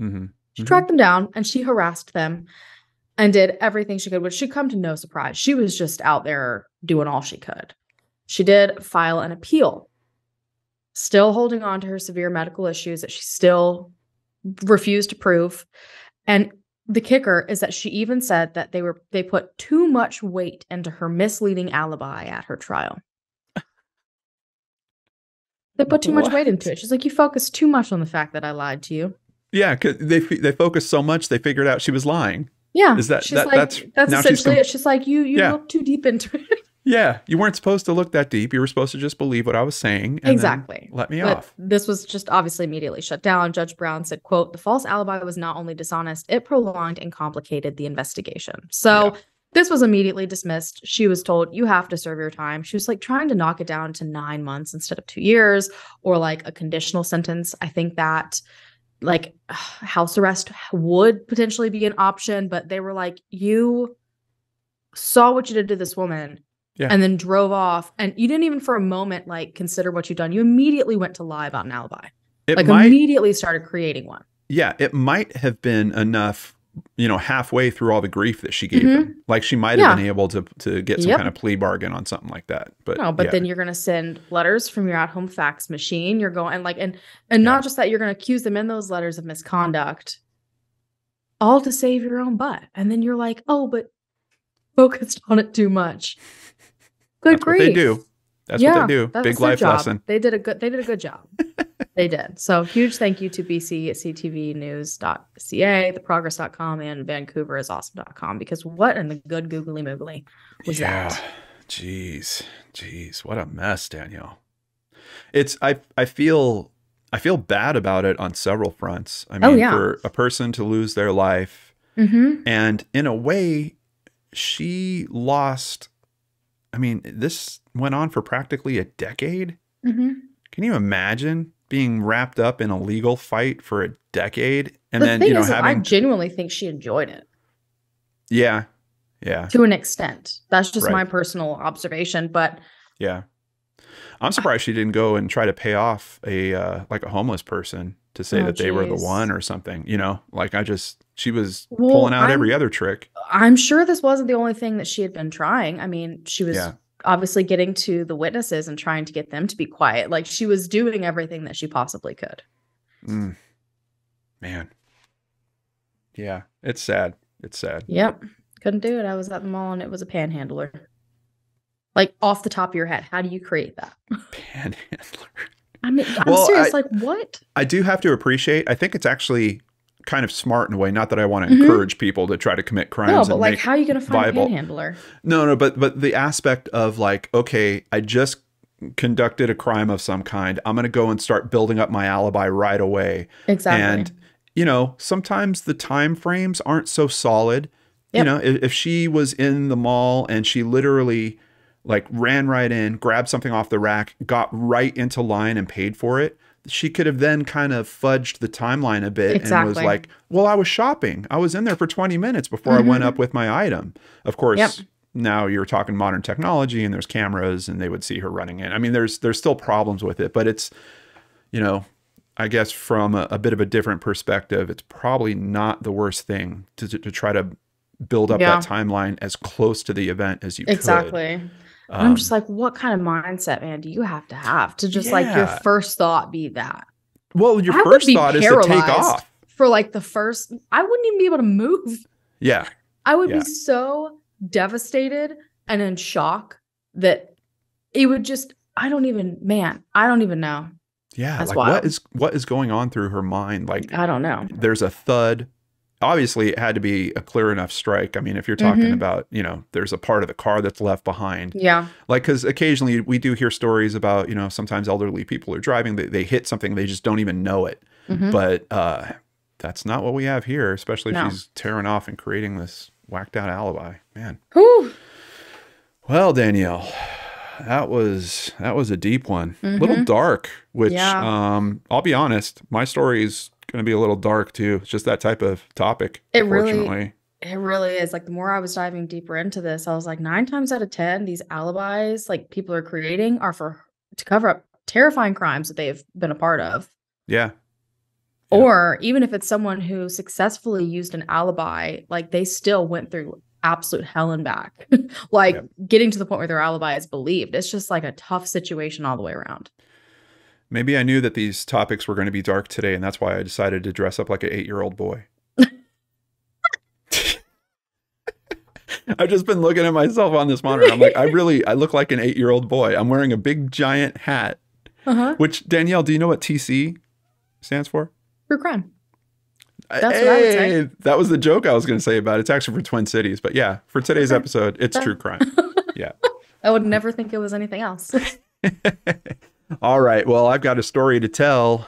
Mhm. She Mhm. tracked them down and she harassed them and did everything she could, which should come to no surprise. She was just out there doing all she could. She did file an appeal, still holding on to her severe medical issues that she still refused to prove. And the kicker is that she even said that they were they put too much weight into her misleading alibi at her trial. They put too much weight into it. She's like, you focus too much on the fact that I lied to you. Yeah, cause they they focused so much they figured out she was lying. Yeah. Is that- she's that- like, that's- that's she's essentially com- it. She's like, you you Yeah. look too deep into it. *laughs* Yeah, you weren't supposed to look that deep. You were supposed to just believe what I was saying. and Exactly. Let me but off. this was just obviously immediately shut down. Judge Brown said, quote, the false alibi was not only dishonest, it prolonged and complicated the investigation. So Yeah. this was immediately dismissed. She was told, you have to serve your time. She was like trying to knock it down to nine months instead of two years or like a conditional sentence. I think that like *sighs* house arrest would potentially be an option, but they were like, you saw what you did to this woman Yeah. and then drove off and you didn't even for a moment like consider what you've done you immediately went to lie about an alibi It like might, immediately started creating one yeah, it might have been enough. You know, halfway through all the grief that she gave mm-hmm. him, like she might have. Yeah. been able to to get some Yep. kind of plea bargain on something like that. But no but yeah. then you're going to send letters from your at-home fax machine you're going and like and and Yeah. not just that you're going to accuse them in those letters of misconduct all to save your own butt and then you're like oh but focused on it too much good that's grief they do. That's yeah, what they do. Big life job. lesson. They did a good. They did a good job. *laughs* they did. So huge thank you to BC CTVnews.ca, theprogress.com, and Vancouverisawesome.com because what in the good googly moogly was yeah. that? Jeez. Jeez. What a mess, Danelle. It's I I feel I feel bad about it on several fronts. I mean, Oh, yeah. for a person to lose their life Mm-hmm. and in a way she lost I mean, this went on for practically a decade. Mm-hmm. Can you imagine being wrapped up in a legal fight for a decade and the then, thing you know, is, I genuinely think she enjoyed it Yeah. Yeah. to an extent. That's just Right. my personal observation. But Yeah. I'm surprised she didn't go and try to pay off a uh, like a homeless person to say Oh, that they were the one or something. You know, like I just she was Well, pulling out I'm- every other trick. I'm sure this wasn't the only thing that she had been trying. I mean, she was Yeah. obviously getting to the witnesses and trying to get them to be quiet. Like she was doing everything that she possibly could. Mm. Man. Yeah, it's sad. It's sad. Yep. Couldn't do it. I was at the mall and it was a panhandler. Like off the top of your head, how do you create that? Panhandler. I mean, I'm Well, serious. I- like what? I do have to appreciate. I think it's actually kind of smart in a way. Not that I want to Mhm. encourage people to try to commit crimes. No, but and like, how are you going to find viable- a panhandler? No, no, but but the aspect of like, okay, I just conducted a crime of some kind. I'm going to go and start building up my alibi right away. Exactly. And you know, sometimes the time frames aren't so solid. You know, if, if she was in the mall and she literally like ran right in, grabbed something off the rack, got right into line and paid for it, she could have then kind of fudged the timeline a bit and was like, "Well, I was shopping. I was in there for 20 minutes before I went Mhm. up with my item." Of course, Yep. now you're talking modern technology and there's cameras and they would see her running in. I mean, there's there's still problems with it, but it's you know, I guess from a, a bit of a different perspective, it's probably not the worst thing to, to, to try to build up Yeah. that timeline as close to the event as you could. exactly. And Um, I'm just like, what kind of mindset, man, do you have to have to just like your first thought be that? well, your I first thought is to take off. for like the first. I wouldn't even be able to move. Yeah, I would Yeah. be so devastated and in shock that it would just. I don't even, man. I don't even know. yeah. That's like what wild. is what is going on through her mind? Like I don't know. there's a thud. Obviously, it had to be a clear enough strike. I mean, if you're talking Mhm. about, you know, there's a part of the car that's left behind. Yeah. like because occasionally we do hear stories about you know sometimes elderly people are driving they, they hit something they just don't even know it Mhm. but uh that's not what we have here especially if No. she's tearing off and creating this whacked out alibi man Whew. well Danelle that was that was a deep one a little Mhm. dark which Yeah. um i'll be honest my story is going to be a little dark too it's just that type of topic It really- It really is. Like the more I was diving deeper into this, I was like, nine times out of ten, these alibis like people are creating are for to cover up terrifying crimes that they've been a part of. yeah Yeah. Or even if it's someone who successfully used an alibi, like they still went through absolute hell and back. *laughs* like getting to the point where their alibi is believed. It's just like a tough situation all the way around. Maybe i knew that these topics were going to be dark today and that's why i decided to dress up like an eight-year-old boy *laughs* I've just been looking at myself on this monitor. I'm like, I really, I look like an eight year old boy. I'm wearing a big giant hat, Uh-huh. which Danelle, do you know what TC stands for? True crime. That's what I would say. Hey, That was the joke I was going to say about it. It's actually for Twin Cities. But yeah, for today's episode, it's true crime. *laughs* Yeah. I would never think it was anything else. *laughs* All right. Well, I've got a story to tell.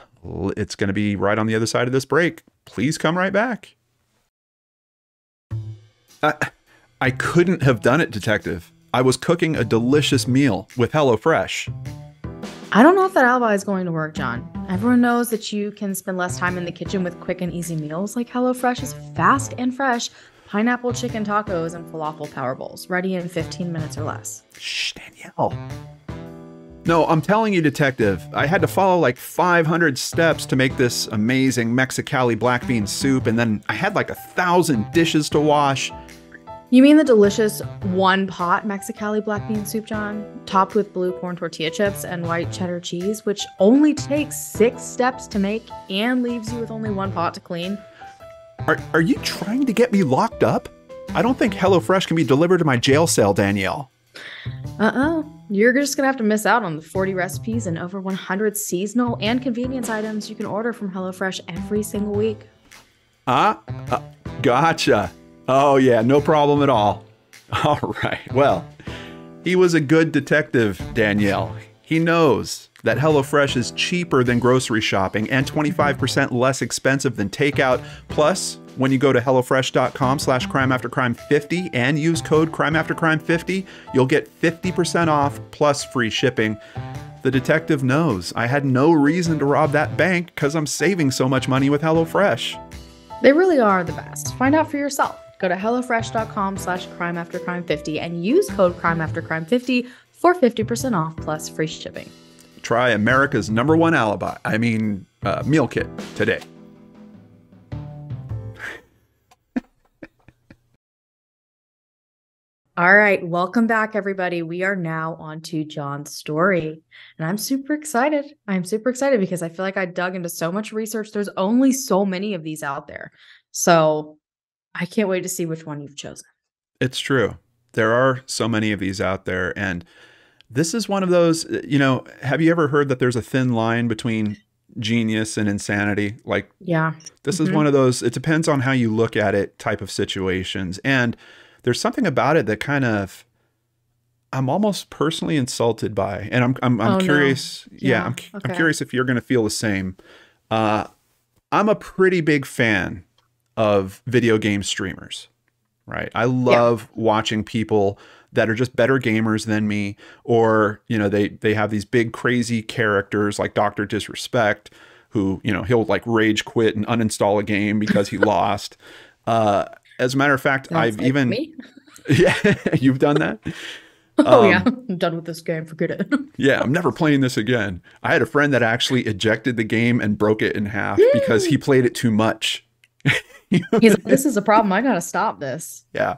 It's going to be right on the other side of this break. Please come right back. I, I couldn't have done it, Detective. I was cooking a delicious meal with HelloFresh. I don't know if that alibi is going to work, John. Everyone knows that you can spend less time in the kitchen with quick and easy meals like HelloFresh is fast and fresh pineapple chicken tacos and falafel power bowls, ready in 15 minutes or less. Shh, Danelle. No, I'm telling you, Detective, I had to follow like 500 steps to make this amazing Mexicali black bean soup, and then I had like a thousand dishes to wash. You mean the delicious one pot Mexicali black bean soup, John? Topped with blue corn tortilla chips and white cheddar cheese, which only takes six steps to make and leaves you with only one pot to clean? Are, are you trying to get me locked up? I don't think HelloFresh can be delivered to my jail cell, Danelle. Uh oh. You're just gonna have to miss out on the 40 recipes and over 100 seasonal and convenience items you can order from HelloFresh every single week. Ah, uh, gotcha. Oh, yeah, no problem at all. *laughs* All right. Well, he was a good detective, Danelle. He knows that HelloFresh is cheaper than grocery shopping and 25% less expensive than takeout. Plus, when you go to HelloFresh.com slash crime after crime 50 and use code crime after crime 50, you'll get 50% off plus free shipping. The detective knows I had no reason to rob that bank because I'm saving so much money with HelloFresh. They really are the best. Find out for yourself. Go to HelloFresh.com slash crime after crime 50 and use code crime after crime 50 for 50% off plus free shipping. Try America's number one alibi, I mean, uh, meal kit today. All right, welcome back, everybody. We are now on to John's story. And I'm super excited. I'm super excited because I feel like I dug into so much research. There's only so many of these out there. So I can't wait to see which one you've chosen. It's true. There are so many of these out there. And this is one of those, you know, have you ever heard that there's a thin line between genius and insanity? Like, Yeah. this is Mhm. one of those, it depends on how you look at it type of situations. And there's something about it that kind of, I'm almost personally insulted by, and I'm I'm, I'm Oh, no. curious. Yeah, Yeah, I'm, I'm curious if you're going to feel the same. Uh, I'm a pretty big fan of video game streamers, right? I love watching people that are just better gamers than me, or you know, they they have these big crazy characters like Doctor Disrespect, who you know he'll like rage quit and uninstall a game because he *laughs* lost. Uh, as a matter of fact, Sounds I've like even me. *laughs* yeah, *laughs* you've done that. Oh Um, yeah, I'm done with this game. Forget it. Yeah, I'm never playing this again. I had a friend that actually ejected the game and broke it in half because he played it too much. He's like, this is a problem. I gotta stop this. Yeah.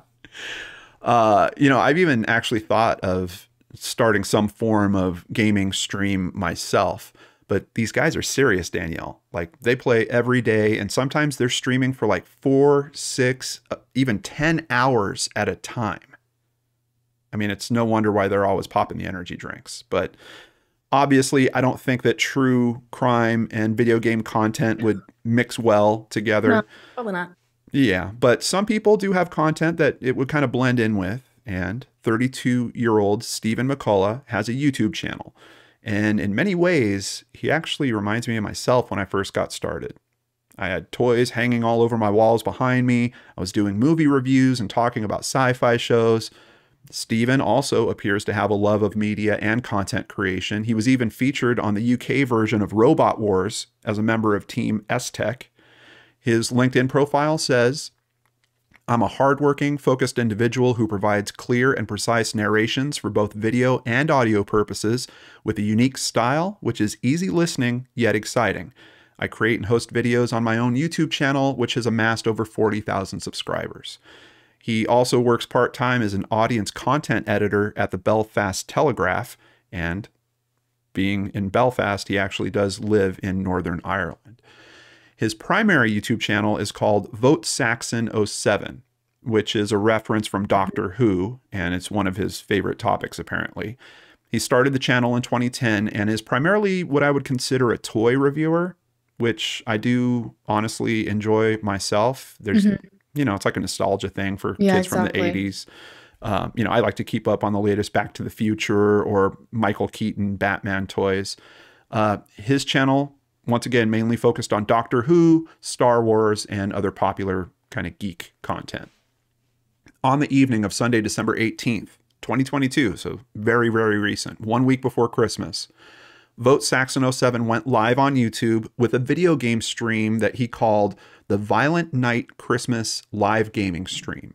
Uh, you know, I've even actually thought of starting some form of gaming stream myself. But these guys are serious, Danelle. Like they play every day, and sometimes they're streaming for like four, six, uh, even 10 hours at a time. I mean, it's no wonder why they're always popping the energy drinks. But obviously, I don't think that true crime and video game content would mix well together. No. Probably not. Yeah, but some people do have content that it would kind of blend in with. And 32 year old Stephen McCullagh has a YouTube channel. And in many ways, he actually reminds me of myself when I first got started. I had toys hanging all over my walls behind me. I was doing movie reviews and talking about sci fi shows. Stephen also appears to have a love of media and content creation. He was even featured on the UK version of Robot Wars as a member of Team S Tech. His LinkedIn profile says, I'm a hardworking, focused individual who provides clear and precise narrations for both video and audio purposes with a unique style, which is easy listening yet exciting. I create and host videos on my own YouTube channel, which has amassed over 40,000 subscribers. He also works part time as an audience content editor at the Belfast Telegraph, and being in Belfast, he actually does live in Northern Ireland. His primary YouTube channel is called Vote Saxon 07, which is a reference from Doctor Who, and it's one of his favorite topics, apparently. He started the channel in 2010 and is primarily what I would consider a toy reviewer, which I do honestly enjoy myself. There's, you know, it's like a nostalgia thing for Yeah, kids from the 80s. Um, you know, I like to keep up on the latest Back to the Future or Michael Keaton Batman toys. Uh, his channel, once again, mainly focused on Doctor Who, Star Wars, and other popular kind of geek content. On the evening of Sunday, December 18th, 2022, so very, very recent, one week before Christmas, Vote Saxon 07 went live on YouTube with a video game stream that he called the Violent Night Christmas Live Gaming Stream.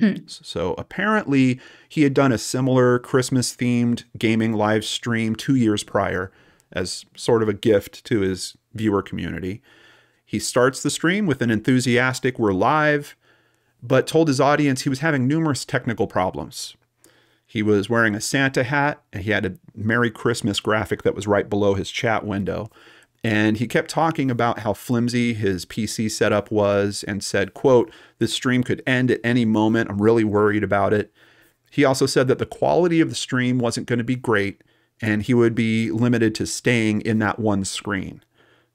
Hmm. So apparently, he had done a similar Christmas themed gaming live stream two years prior as sort of a gift to his viewer community. He starts the stream with an enthusiastic, we're live, but told his audience he was having numerous technical problems. He was wearing a Santa hat and he had a Merry Christmas graphic that was right below his chat window. And he kept talking about how flimsy his PC setup was and said, quote, this stream could end at any moment. I'm really worried about it. He also said that the quality of the stream wasn't going to be great and he would be limited to staying in that one screen.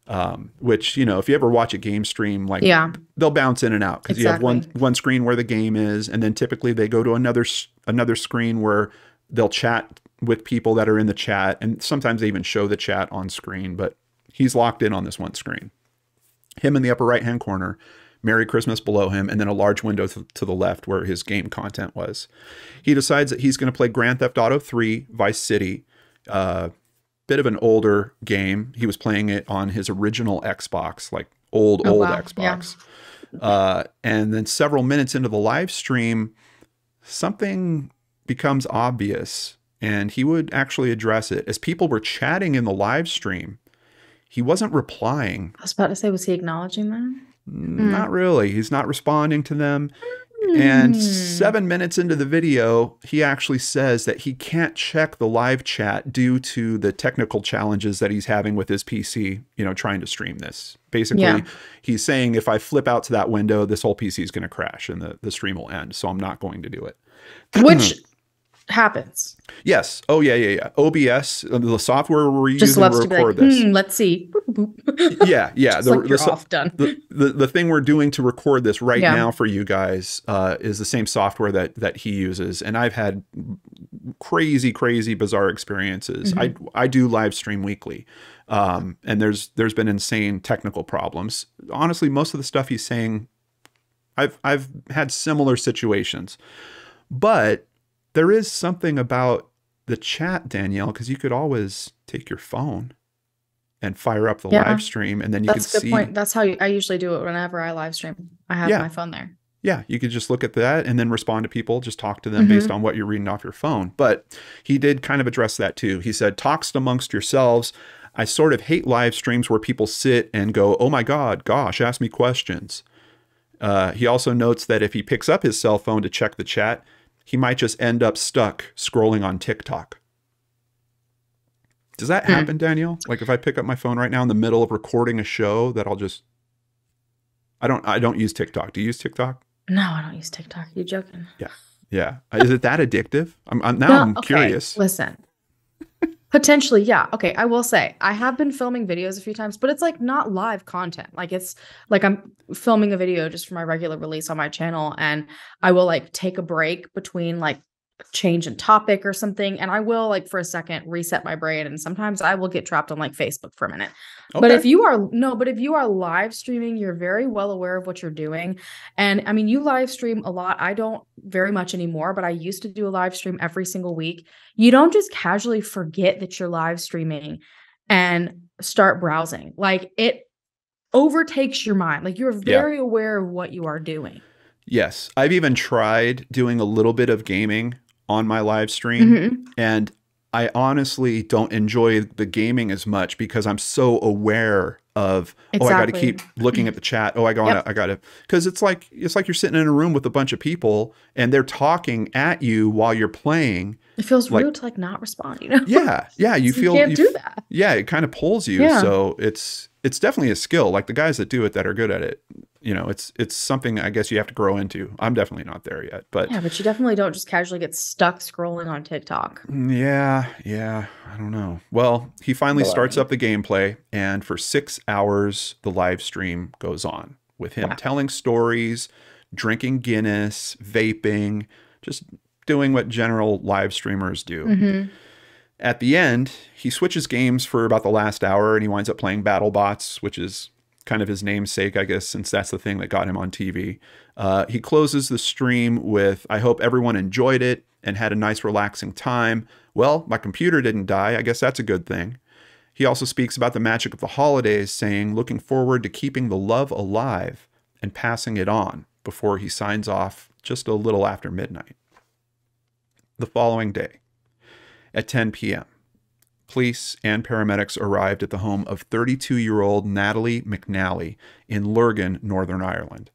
Um, which, you know, if you ever watch a game stream, like Yeah. they'll bounce in and out because you have one one screen where the game is, and then typically they go to another another screen where they'll chat with people that are in the chat, and sometimes they even show the chat on screen. But he's locked in on this one screen. Him in the upper right hand corner, Merry Christmas below him, and then a large window to, to the left where his game content was. He decides that he's going to play Grand Theft Auto 3 Vice City. Uh, bit of an older game. He was playing it on his original Xbox, like old, Oh, old wow. Xbox. Uh, and then several minutes into the live stream, something becomes obvious and he would actually address it. As people were chatting in the live stream, he wasn't replying. I was about to say, was he acknowledging them? Not really. He's not responding to them. And Hmm. seven minutes into the video, he actually says that he can't check the live chat due to the technical challenges that he's having with his PC, you know, trying to stream this. Basically, Yeah. he's saying if I flip out to that window, this whole PC is going to crash and the, the stream will end. So I'm not going to do it. *clears throat* Which happens. Yes. Oh, yeah, yeah, yeah. OBS, uh, the software we're using to loves to record like, this. hmm, let's see. Boop, boop, boop. Yeah, yeah. The, like the you're so- off done. the, the the thing we're doing to record this right Yeah. now for you guys uh, is the same software that that he uses, and I've had crazy, crazy, bizarre experiences. I I do live stream weekly, um, and there's there's been insane technical problems. Honestly, most of the stuff he's saying, I've I've had similar situations, but there is something about the chat, Danelle, because you could always take your phone and fire up the Yeah. live stream, and then you That's could see. point. That's how I usually do it whenever I live stream. I have Yeah. my phone there. Yeah, you could just look at that and then respond to people, just talk to them based on what you're reading off your phone. But he did kind of address that too. He said, Talks amongst yourselves. I sort of hate live streams where people sit and go, Oh my God, gosh, ask me questions. Uh, he also notes that if he picks up his cell phone to check the chat, he might just end up stuck scrolling on TikTok. Does that Hmm. happen, Danelle? Like if I pick up my phone right now in the middle of recording a show, that I'll just I don't I don't use TikTok. Do you use TikTok? No, I don't use TikTok. You're joking? Yeah. Yeah. Is it that addictive? I'm, I'm now No, I'm okay, curious. Listen. Potentially, yeah. Okay, I will say I have been filming videos a few times, but it's like not live content. Like it's like I'm filming a video just for my regular release on my channel, and I will like take a break between like change in topic or something, and I will like for a second reset my brain, and sometimes I will get trapped on like Facebook for a minute. But if you are no, but if you are live streaming, you're very well aware of what you're doing. And I mean, you live stream a lot. I don't very much anymore, but I used to do a live stream every single week. You don't just casually forget that you're live streaming and start browsing. Like it overtakes your mind. Like you're very aware of what you are doing. yes, I've even tried doing a little bit of gaming on my live stream, Mhm. and I honestly don't enjoy the gaming as much because I'm so aware of oh I got to keep looking at the chat. Oh I got Yep. I got to because it's like it's like you're sitting in a room with a bunch of people and they're talking at you while you're playing. It feels Like- rude to like not respond, you know? Yeah, *laughs* yeah, you So feel can't you do that. yeah it kind of pulls you Yeah. so it's it's definitely a skill like the guys that do it that are good at it you know it's it's something i guess you have to grow into i'm definitely not there yet but Yeah, but you definitely don't just casually get stuck scrolling on TikTok. Mm, yeah yeah i don't know well he finally starts up the gameplay and for six hours the live stream goes on with him Wow. telling stories drinking guinness vaping just doing what general live streamers do Mhm. At the end, he switches games for about the last hour and he winds up playing BattleBots, which is kind of his namesake, I guess, since that's the thing that got him on TV. Uh, he closes the stream with I hope everyone enjoyed it and had a nice, relaxing time. Well, my computer didn't die. I guess that's a good thing. He also speaks about the magic of the holidays, saying, looking forward to keeping the love alive and passing it on before he signs off just a little after midnight. The following day, at 10 p.m., police and paramedics arrived at the home of 32 year old Natalie McNally in Lurgan, Northern Ireland.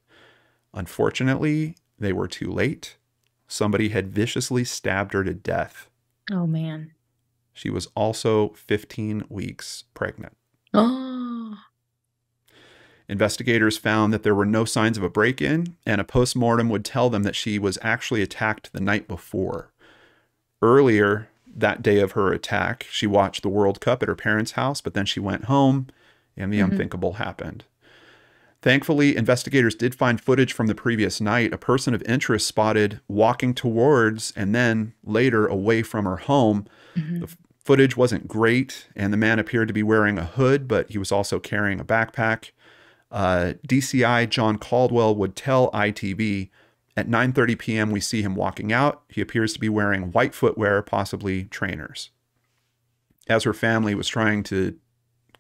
Unfortunately, they were too late. Somebody had viciously stabbed her to death. Oh man. She was also 15 weeks pregnant. Oh. *gasps* Investigators found that there were no signs of a break in, and a postmortem would tell them that she was actually attacked the night before. Earlier that day of her attack, she watched the World Cup at her parents' house, but then she went home and the Mhm. unthinkable happened. Thankfully, investigators did find footage from the previous night. A person of interest spotted walking towards and then later away from her home. Mhm. The f- footage wasn't great, and the man appeared to be wearing a hood, but he was also carrying a backpack. Uh, DCI John Caldwell would tell ITV at 9:30 p.m. we see him walking out. He appears to be wearing white footwear, possibly trainers. As her family was trying to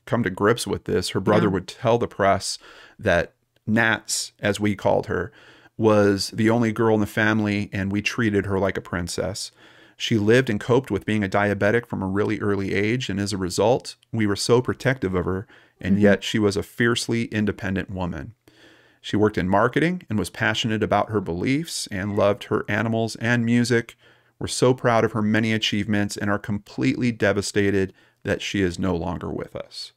come to grips with this, her brother Yeah. would tell the press that Nats, as we called her, was the only girl in the family, and we treated her like a princess. She lived and coped with being a diabetic from a really early age, and as a result, we were so protective of her, and Mhm. yet she was a fiercely independent woman. She worked in marketing and was passionate about her beliefs and loved her animals and music. We're so proud of her many achievements and are completely devastated that she is no longer with us.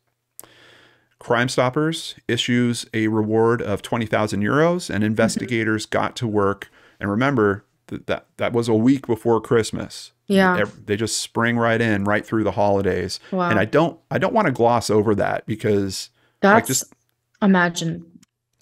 Crime Stoppers issues a reward of 20,000 euros, and mm-hmm. investigators got to work. And remember, that, that, that was a week before Christmas. Yeah. They just spring right in, right through the holidays. Wow. And I don't, I don't want to gloss over that because That's just- imagine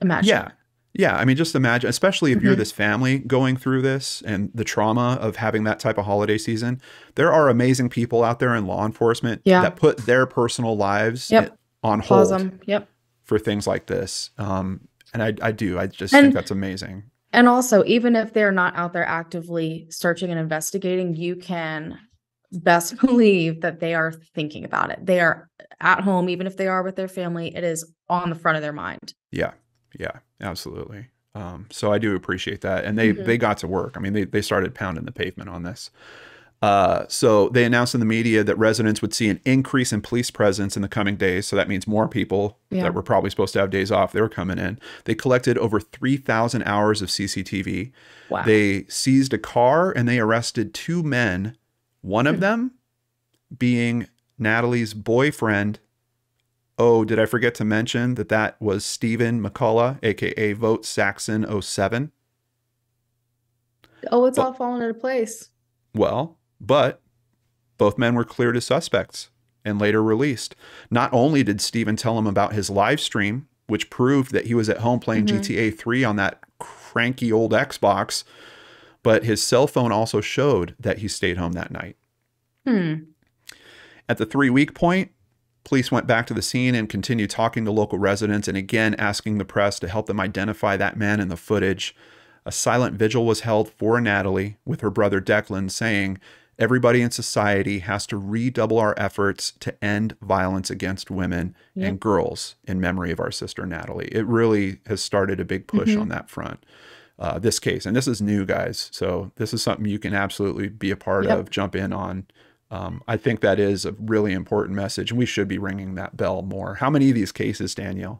imagine. yeah. Yeah, I mean, just imagine, especially if you're Mhm. this family going through this and the trauma of having that type of holiday season. There are amazing people out there in law enforcement Yeah. that put their personal lives Yep. on hold 'em. Yep. for things like this. Um, and I, I do. I just And- think that's amazing. And also, even if they're not out there actively searching and investigating, you can best *laughs* believe that they are thinking about it. They are at home, even if they are with their family, it is on the front of their mind. Yeah, yeah, absolutely. Um, so I do appreciate that, and they Mhm. they got to work. I mean, they they started pounding the pavement on this. Uh, so they announced in the media that residents would see an increase in police presence in the coming days. So that means more people Yeah. that were probably supposed to have days off. They were coming in. They collected over three thousand hours of CCTV. Wow. They seized a car and they arrested two men. One of Hmm. them being Natalie's boyfriend. Oh, did I forget to mention that that was Stephen McCullagh, aka Vote Saxon 07? oh, it's but- all falling into place. Well, but both men were cleared as suspects and later released. Not only did Stephen tell him about his live stream, which proved that he was at home playing Mhm. GTA 3 on that cranky old Xbox, but his cell phone also showed that he stayed home that night. Hmm. At the three week point, police went back to the scene and continued talking to local residents and again asking the press to help them identify that man in the footage. A silent vigil was held for Natalie with her brother Declan saying, Everybody in society has to redouble our efforts to end violence against women Yep. and girls in memory of our sister Natalie. It really has started a big push Mhm. on that front. Uh, this case, and this is new, guys. So this is something you can absolutely be a part Yep. of, jump in on. Um, I think that is a really important message, and we should be ringing that bell more. How many of these cases, Danelle?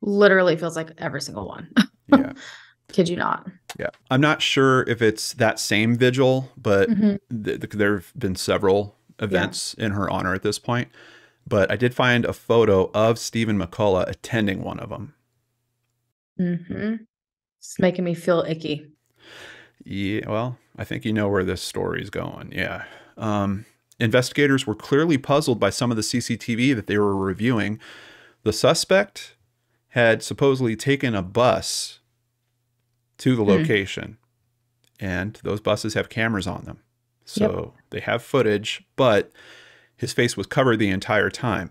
Literally feels like every single one. *laughs* Yeah, Kid you not. yeah. I'm not sure if it's that same vigil, but Mhm. th- th- there have been several events in her honor at this point. But I did find a photo of Stephen McCullagh attending one of them. Mm-hmm. It's making me feel icky. Yeah, well, I think you know where this story is going. Yeah. Um, investigators were clearly puzzled by some of the CCTV that they were reviewing. The suspect had supposedly taken a bus to the Hmm. location, and those buses have cameras on them. So they have footage, but his face was covered the entire time.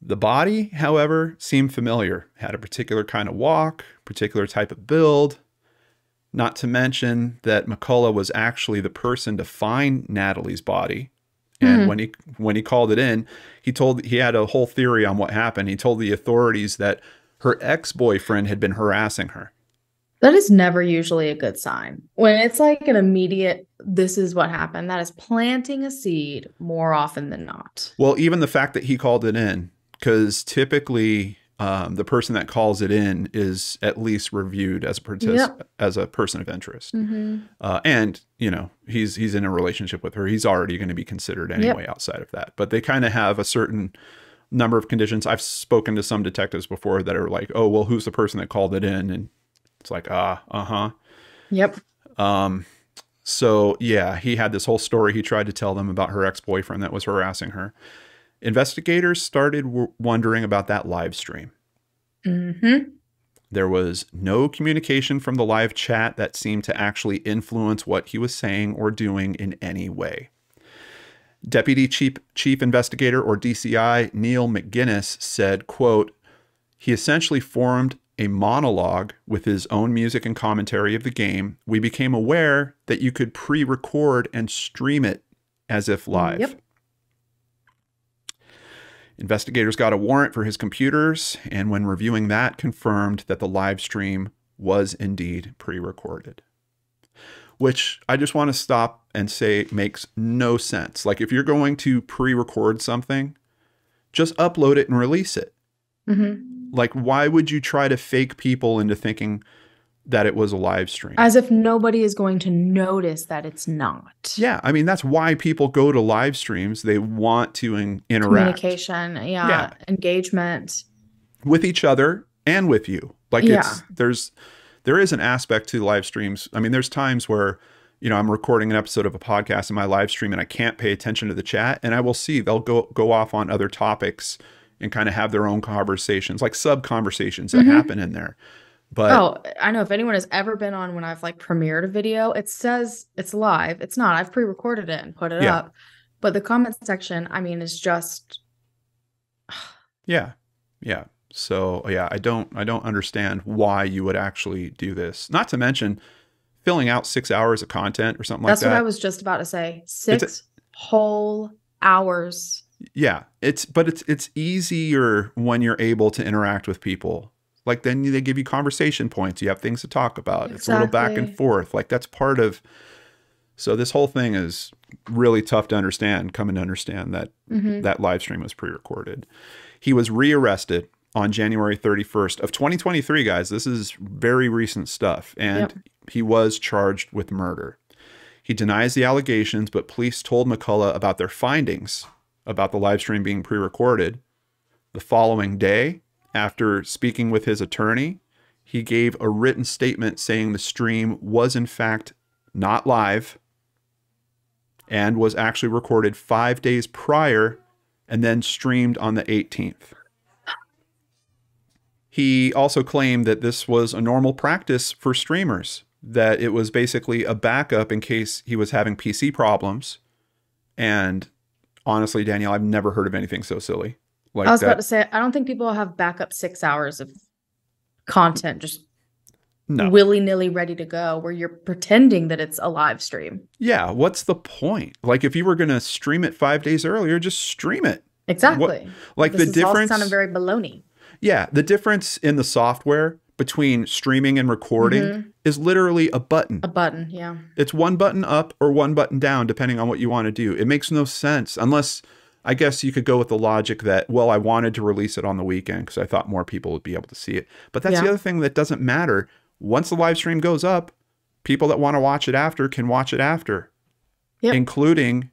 The body, however, seemed familiar, had a particular kind of walk, particular type of build, not to mention that McCullagh was actually the person to find Natalie's body. And Mhm. when he when he called it in, he told he had a whole theory on what happened. He told the authorities that her ex-boyfriend had been harassing her. That is never usually a good sign. When it's like an immediate, this is what happened, that is planting a seed more often than not. Well, even the fact that he called it in, because typically um, the person that calls it in is at least reviewed as a partic- Yep. as a person of interest. Mm-hmm. uh, and you know he's he's in a relationship with her he's already going to be considered anyway outside of that but they kind of have a certain number of conditions i've spoken to some detectives before that are like oh well who's the person that called it in and it's like ah uh-huh Yep. um so yeah he had this whole story he tried to tell them about her ex-boyfriend that was harassing her investigators started w- wondering about that live stream Mm-hmm. there was no communication from the live chat that seemed to actually influence what he was saying or doing in any way. Deputy Chief, Chief Investigator or DCI Neil McGuinness said, quote, he essentially formed a monologue with his own music and commentary of the game. We became aware that you could pre-record and stream it as if live. Yep. Investigators got a warrant for his computers, and when reviewing that, confirmed that the live stream was indeed pre recorded. Which I just want to stop and say makes no sense. Like, if you're going to pre record something, just upload it and release it. Mm-hmm. Like, why would you try to fake people into thinking that it was a live stream? As if nobody is going to notice that it's not. yeah, I mean, that's why people go to live streams. They want to in- interact. Communication, yeah, Yeah. engagement. with each other and with you. Like Yeah. it's there's there is an aspect to live streams. I mean, there's times where you know I'm recording an episode of a podcast in my live stream and I can't pay attention to the chat, and I will see they'll go go off on other topics and kind of have their own conversations, like sub conversations that Mhm. happen in there. But oh, I know if anyone has ever been on when I've like premiered a video, it says it's live. It's not. I've pre-recorded it and put it Yeah. up. But the comment section, I mean, is just *sighs* yeah, yeah. So yeah, I don't I don't understand why you would actually do this. Not to mention filling out six hours of content or something that's like that. That's what. I was just about to say. a- Six whole hours. yeah, it's but it's it's easier when you're able to interact with people. Like then they give you conversation points. You have things to talk about. It's a little back and forth. Like that's part of. So this whole thing is really tough to understand. Coming to understand that Mhm. that live stream was pre-recorded. He was rearrested on January 31st of 2023, guys. This is very recent stuff and Yep. he was charged with murder. He denies the allegations, but police told McCullagh about their findings about the live stream being pre-recorded. The following day, after speaking with his attorney, he gave a written statement saying the stream was in fact not live and was actually recorded five days prior and then streamed on the 18th. He also claimed that this was a normal practice for streamers, that it was basically a backup in case he was having PC problems. And honestly, Danelle, I've never heard of anything so silly. Like I was that. about to say, I don't think people have backup six hours of content just no. willy nilly ready to go where you're pretending that it's a live stream. Yeah, what's the point? Like if you were going to stream it 5 days earlier, just stream it. Exactly. Like this the all difference sounded very baloney. Yeah, the difference in the software between streaming and recording Mhm. is literally a button. A button, yeah. It's one button up or one button down, depending on what you want to do. It makes no sense unless I guess you could go with the logic that, well, I wanted to release it on the weekend because I thought more people would be able to see it. But that's the other thing that doesn't matter. Once the live stream goes up, people that want to watch it after can watch it after, Yep. including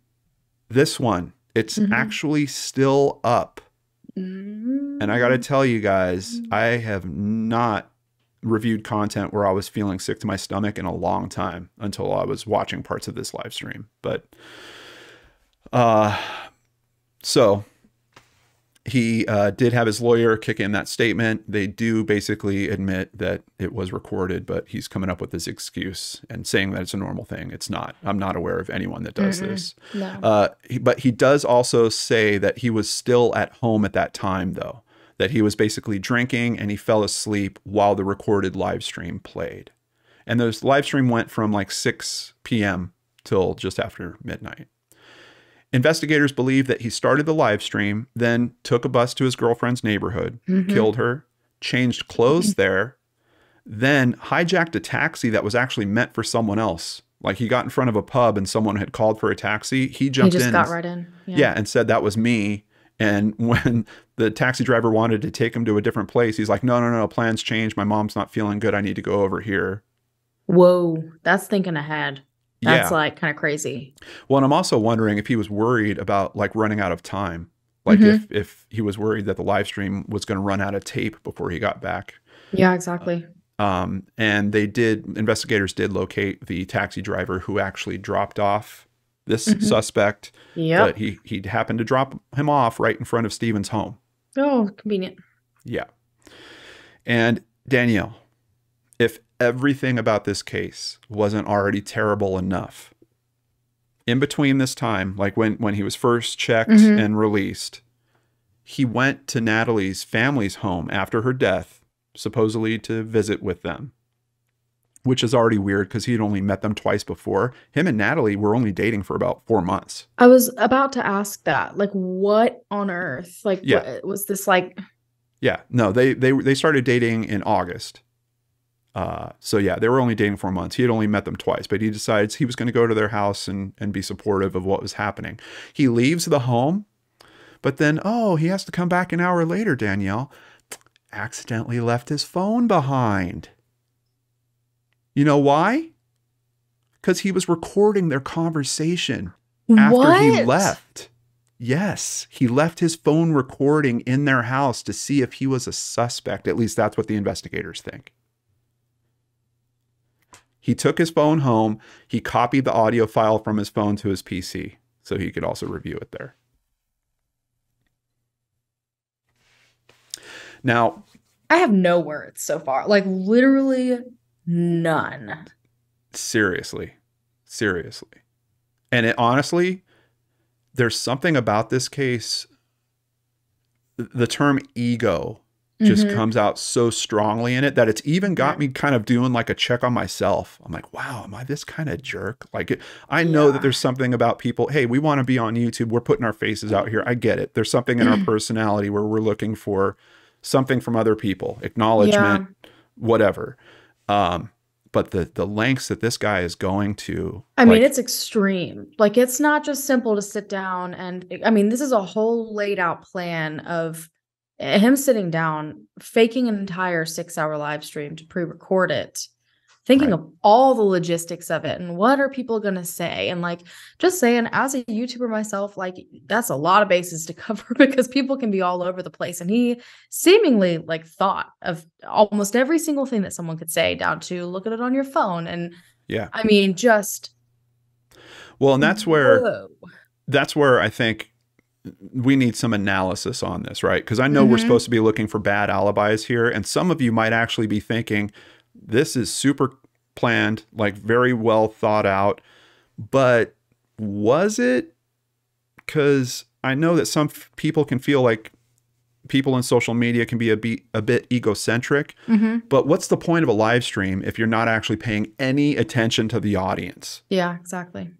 this one. It's Mhm. actually still up. And I got to tell you guys, I have not reviewed content where I was feeling sick to my stomach in a long time until I was watching parts of this live stream. But uh so he uh, did have his lawyer kick in that statement. They do basically admit that it was recorded, but he's coming up with this excuse and saying that it's a normal thing. It's not. I'm not aware of anyone that does Mm-mm. this. No. Uh, he, but he does also say that he was still at home at that time, though, that he was basically drinking and he fell asleep while the recorded live stream played. And this live stream went from like 6 p.m. till just after midnight. Investigators believe that he started the live stream, then took a bus to his girlfriend's neighborhood, Mhm. killed her, changed clothes there, then hijacked a taxi that was actually meant for someone else. Like he got in front of a pub and someone had called for a taxi. He jumped he just in. got and- right in. yeah. and said that was me. And *laughs* when the taxi driver wanted to take him to a different place, he's like, no, no, no, plans changed. My mom's not feeling good. I need to go over here. Whoa. That's thinking ahead. That's yeah. like kind of crazy. Well, and I'm also wondering if he was worried about like running out of time. Like Mhm. if if he was worried that the live stream was going to run out of tape before he got back. Yeah, exactly. Um, and they did investigators did locate the taxi driver who actually dropped off this Mhm. suspect. Yep. But he he happened to drop him off right in front of Stephen's home. oh, convenient. Yeah. And Danelle, everything about this case wasn't already terrible enough, in between this time, like when when he was first checked Mhm. and released, he went to Natalie's family's home after her death, supposedly to visit with them. Which is already weird because he had only met them twice before. Him and Natalie were only dating for about four months. I was about to ask that. Like, what on earth? Like, Yeah. what, was this like? Yeah, no, they they they started dating in August. Uh, so yeah, they were only dating for months. He had only met them twice, but he decides he was going to go to their house and and be supportive of what was happening. He leaves the home, but then oh, he has to come back an hour later. Danelle accidentally left his phone behind. You know why? Because he was recording their conversation after what? he left. Yes, he left his phone recording in their house to see if he was a suspect. At least that's what the investigators think. He took his phone home. He copied the audio file from his phone to his PC so he could also review it there. Now, I have no words so far. Like literally none. Seriously. Seriously. And it honestly, there's something about this case. The term ego just Mhm. comes out so strongly in it that it's even got me kind of doing like a check on myself. I'm like, wow, am I this kind of jerk? Like, it, I know that there's something about people. Hey, we want to be on YouTube. We're putting our faces out here. I get it. There's something in our personality where we're looking for something from other people, acknowledgement, whatever. Um, but the the lengths that this guy is going to, I mean, it's extreme. Like, it's not just simple to sit down and, I mean, this is a whole laid out plan of Eh, him sitting down, faking an entire six hour live stream to pre record it, thinking Right. of all the logistics of it and what are people going to say. And, like, just saying, as a YouTuber myself, like, that's a lot of bases to *laughs* cover because people can be all over the place. And he seemingly, like, thought of almost every single thing that someone could say, down to look at it on your phone. And, yeah. I mean, just Well, and that's where Whoa. that's where I think we need some analysis on this, right? Because I know we're Mhm. supposed to be looking for bad alibis here, and some of you might actually be thinking this is super planned, like very well thought out. But was it? Because I know that some f- people can feel like people in social media can be a, be- a bit egocentric. Mhm. But what's the point of a live stream if you're not actually paying any attention to the audience? Yeah, exactly.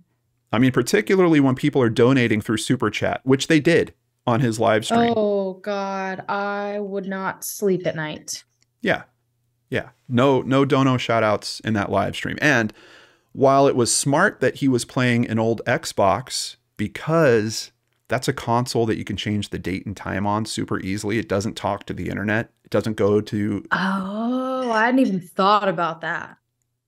I mean, particularly when people are donating through Super Chat, which they did on his live stream. Oh God, I would not sleep at night. Yeah. Yeah. No no dono shout outs in that live stream. And while it was smart that he was playing an old Xbox because that's a console that you can change the date and time on super easily. It doesn't talk to the internet. It doesn't go to Oh, I hadn't even thought about that.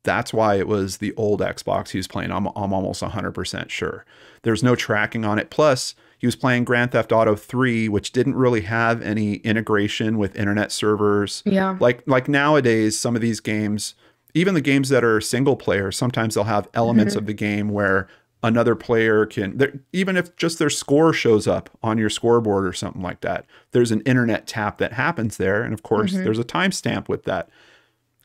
That's why it was the old Xbox he was playing. I'm, I'm almost 100% sure. There's no tracking on it. Plus, he was playing Grand Theft Auto 3, which didn't really have any integration with internet servers. Yeah. Like like nowadays, some of these games, even the games that are single player, sometimes they'll have elements Mhm. of the game where another player can even if just their score shows up on your scoreboard or something like that there's an internet tap that happens there and of course Mhm. there's a timestamp with that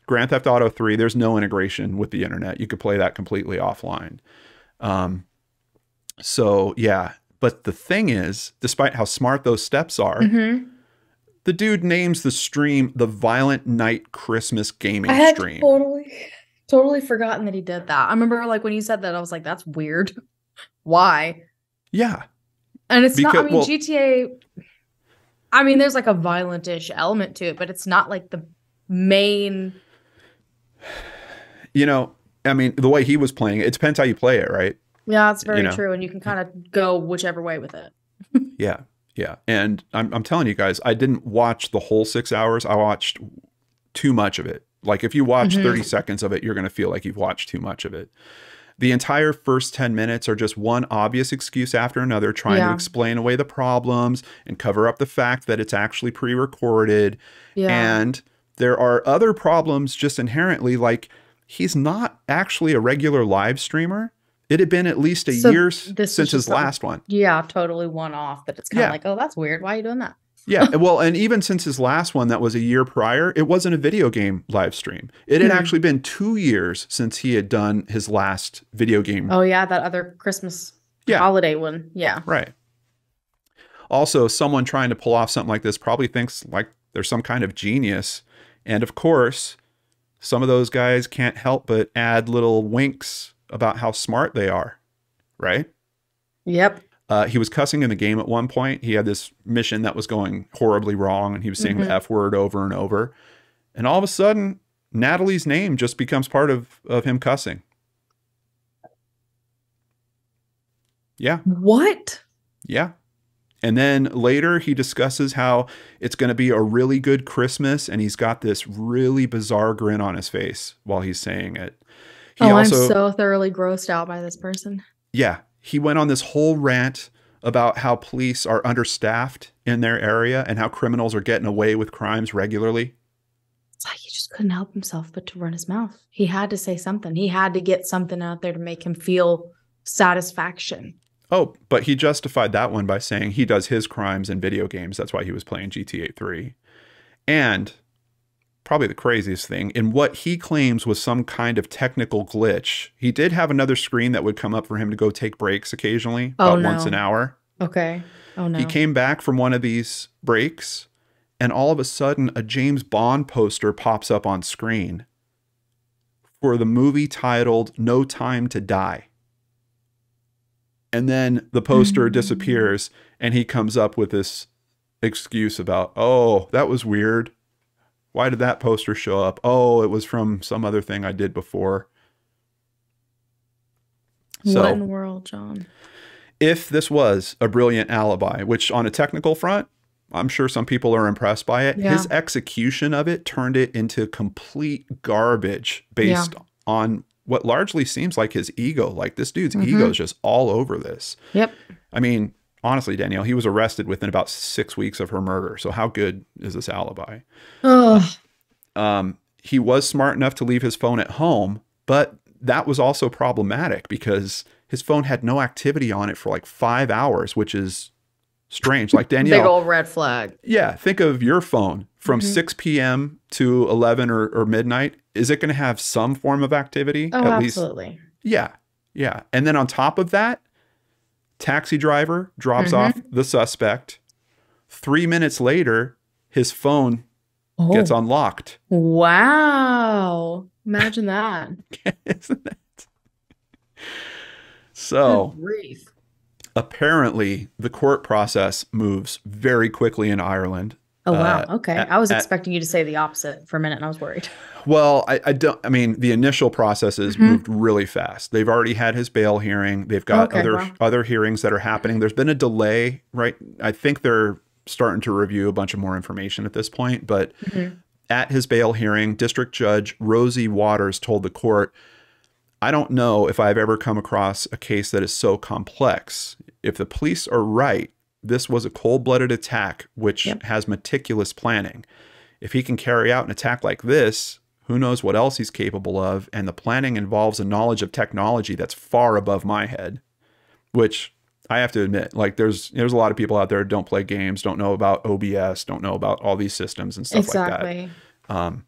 grand theft auto 3 there's no integration with the internet you could play that completely offline um, so yeah but the thing is despite how smart those steps are Mhm. the dude names the stream the violent night christmas gaming I had stream totally, totally forgotten that he did that. I remember like when you said that, I was like, "That's weird. *laughs* Why?" yeah And it's not. I mean, well- GTA. I mean, there's like a violent-ish element to it, but it's not like the main. You know i mean the way he was playing it, depends how you play it right Yeah, it's very know. true, and you can kind of go whichever way with it. *laughs* Yeah. Yeah. And I'm, I'm telling you guys, I didn't watch the whole six hours. I watched too much of it. Like if you watch Mhm. 30 seconds of it, you're going to feel like you've watched too much of it. The entire first 10 minutes are just one obvious excuse after another, trying to explain away the problems and cover up the fact that it's actually pre recorded. Yeah. And there are other problems just inherently, like he's not actually a regular live streamer. It had been at least a So year s- this is since his last one. yeah, totally one off. but it's kind of Yeah. like, oh, that's weird. Why are you doing that? Yeah, *laughs* well, and even since his last one that was a year prior, it wasn't a video game live stream. It had Hmm. actually been two years since he had done his last video game. Oh yeah, that other Christmas Yeah. holiday one. Yeah. Right. Also, someone trying to pull off something like this probably thinks like they're some kind of genius. And of course, some of those guys can't help but add little winks about how smart they are. Right? Yep. Uh, he was cussing in the game at one point. He had this mission that was going horribly wrong, and he was saying Mhm. the F word over and over. And all of a sudden, Natalie's name just becomes part of, of him cussing. Yeah, What? yeah. And then later, he discusses how it's going to be a really good Christmas, and he's got this really bizarre grin on his face while he's saying it. He oh, also, I'm so thoroughly grossed out by this person. yeah, he went on this whole rant about how police are understaffed in their area and how criminals are getting away with crimes regularly. It's like he just couldn't help himself but to run his mouth. He had to say something. He had to get something out there to make him feel satisfaction. Oh, but he justified that one by saying he does his crimes in video games. That's why he was playing GTA 3. And probably the craziest thing. In what he claims was some kind of technical glitch, he did have another screen that would come up for him to go take breaks occasionally, Oh, about once an hour. Okay. Oh no. He came back from one of these breaks, and all of a sudden, a James Bond poster pops up on screen for the movie titled No Time to Die. And then the poster Mm. disappears, and he comes up with this excuse about, oh, that was weird. Why did that poster show up? Oh, it was from some other thing I did before. So, what in the world, John? if this was a brilliant alibi, which on a technical front, I'm sure some people are impressed by it, his execution of it turned it into complete garbage based on what largely seems like his ego. Like this dude's Mhm. ego is just all over this. Yep. I mean, honestly, Danelle, he was arrested within about six weeks of her murder. So how good is this alibi? Oh, Um, he was smart enough to leave his phone at home, but that was also problematic because his phone had no activity on it for like five hours, which is strange. Like Danelle big old red flag. yeah, think of your phone from Mhm. 6 p.m. to 11 or, or midnight. Is it going to have some form of activity? Oh, at least, absolutely. yeah, yeah. And then on top of that, taxi driver drops Mhm. off the suspect. Three minutes later, his phone Oh, gets unlocked. wow. Imagine that. *laughs* Isn't it? So Good grief. Apparently, the court process moves very quickly in Ireland. Oh wow. Uh, okay. at- I was at- expecting you to say the opposite for a minute and I was worried. Well, I, I don't. I mean, the initial processes Mhm. moved really fast. They've already had his bail hearing. They've got Okay, other wow. other hearings that are happening. There's been a delay, right? I think they're starting to review a bunch of more information at this point. But Mhm. at his bail hearing, District Judge Rosie Watters told the court, "I don't know if I've ever come across a case that is so complex. If the police are right, this was a cold-blooded attack which Yep. has meticulous planning. If he can carry out an attack like this." Who knows what else he's capable of? And the planning involves a knowledge of technology that's far above my head, which I have to admit, like there's there's a lot of people out there who don't play games, don't know about OBS, don't know about all these systems and stuff like that. exactly. Um,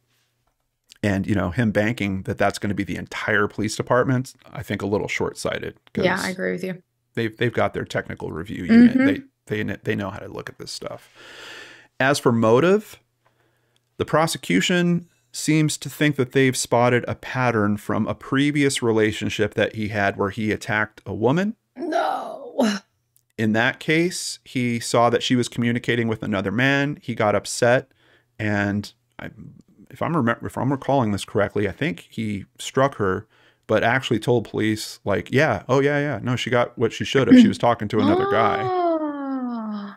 and you know him banking that that's going to be the entire police department. I think a little short sighted. Yeah, I agree with you. They've they've got their technical review unit. Mhm. They they they know how to look at this stuff. As for motive, the prosecution seems to think that they've spotted a pattern from a previous relationship that he had where he attacked a woman. No. In that case, he saw that she was communicating with another man. He got upset, and I, if I'm remember, if I'm recalling this correctly, I think he struck her, but actually told police like, "Yeah, oh yeah, yeah, no, she got what she should have. She was *clears throat* talking to another guy." Oh.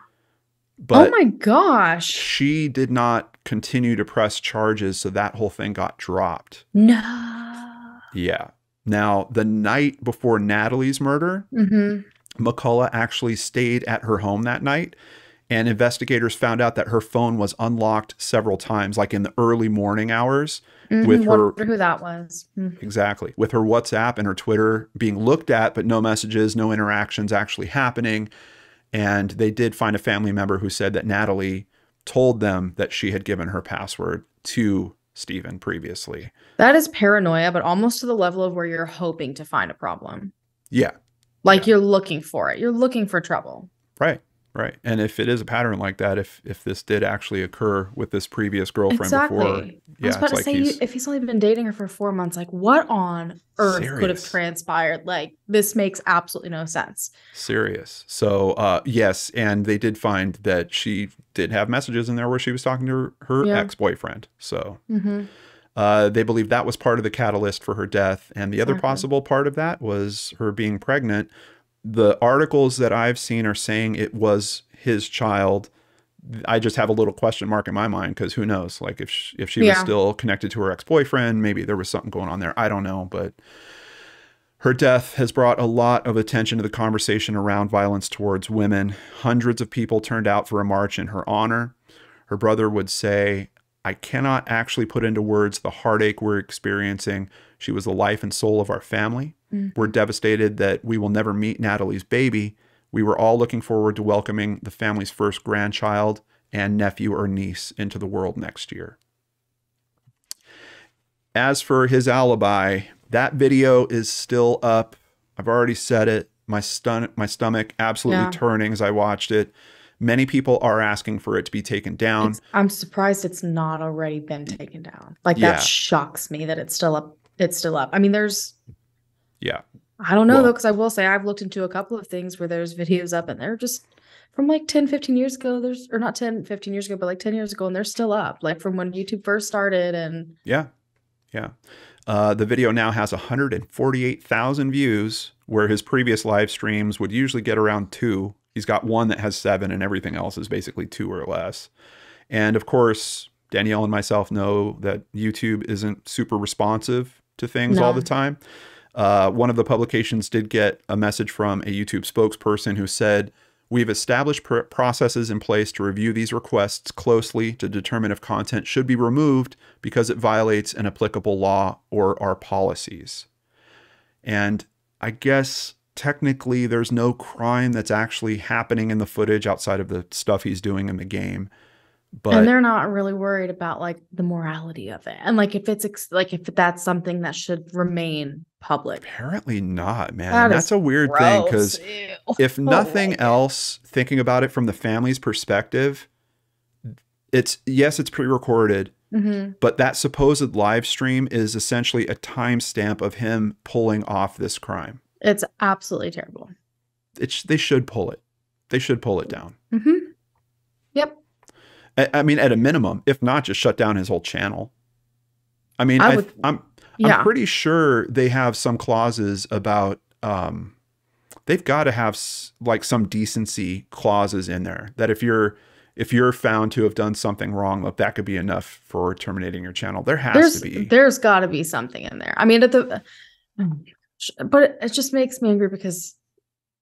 But oh my gosh. she did not continue to press charges, so that whole thing got dropped. No. Yeah. Now, the night before Natalie's murder, hmm McCullagh actually stayed at her home that night, and investigators found out that her phone was unlocked several times, like in the early morning hours. With her- Wonder who that was. Hmm. Exactly. With her WhatsApp and her Twitter being looked at, but no messages, no interactions actually happening. And they did find a family member who said that Natalie told them that she had given her password to Stephen previously. That is paranoia, but almost to the level of where you're hoping to find a problem. Yeah. Like Yeah. you're looking for it. You're looking for trouble. Right. Right. And if it is a pattern like that, if if this did actually occur with this previous girlfriend exactly. before, I was yeah, about to like say, he's if he's only been dating her for four months, like what on earth could have transpired? Like this makes absolutely no sense. serious. So uh yes, and they did find that she did have messages in there where she was talking to her, her Yeah. ex-boyfriend. So hmm Uh, they believe that was part of the catalyst for her death. And the other Exactly. possible part of that was her being pregnant. The articles that I've seen are saying it was his child. I just have a little question mark in my mind because who knows? Like if she, if she was still connected to her ex boyfriend, maybe there was something going on there. I don't know, but her death has brought a lot of attention to the conversation around violence towards women. Hundreds of people turned out for a march in her honor. Her brother would say, I cannot actually put into words the heartache we're experiencing. She was the life and soul of our family. Mhm. We're devastated that we will never meet Natalie's baby. We were all looking forward to welcoming the family's first grandchild and nephew or niece into the world next year. as for his alibi, that video is still up. I've already said it. My stun my stomach absolutely Yeah. turning as I watched it. Many people are asking for it to be taken down. It's- I'm surprised it's not already been taken down. Like Yeah. that shocks me that it's still up. It's still up. I mean, there's yeah. I don't know Well- though, because I will say I've looked into a couple of things where there's videos up and they're just from like 10, 15 years ago. There's or not 10, 15 years ago, but like 10 years ago, and they're still up. Like from when YouTube first started. And Yeah. Yeah. Uh, the video now has 148,000 views, where his previous live streams would usually get around two. He's got one that has seven, and everything else is basically two or less. And of course, Danelle and myself know that YouTube isn't super responsive to things all the time. Uh, one of the publications did get a message from a YouTube spokesperson who said, We've established pr- processes in place to review these requests closely to determine if content should be removed because it violates an applicable law or our policies. And I guess technically there's no crime that's actually happening in the footage outside of the stuff he's doing in the game. But and they're not really worried about like the morality of it. And like if it's like if that's something that should remain public. apparently not, man. That that's a weird thing because if *laughs* Oh, nothing like it. else, thinking about it from the family's perspective, it's yes, it's pre-recorded, Mhm. but that supposed live stream is essentially a timestamp of him pulling off this crime. It's absolutely terrible. It sh- they should pull it. They should pull it down. hmm Yep. I, I mean, at a minimum, if not, just shut down his whole channel. I mean, I I would- I'm Yeah. I'm pretty sure they have some clauses about um, they've got to have like some decency clauses in there that if you're if you're found to have done something wrong, like that could be enough for terminating your channel. There has there's to be. there's got to be something in there. I mean, at the but it, it just makes me angry because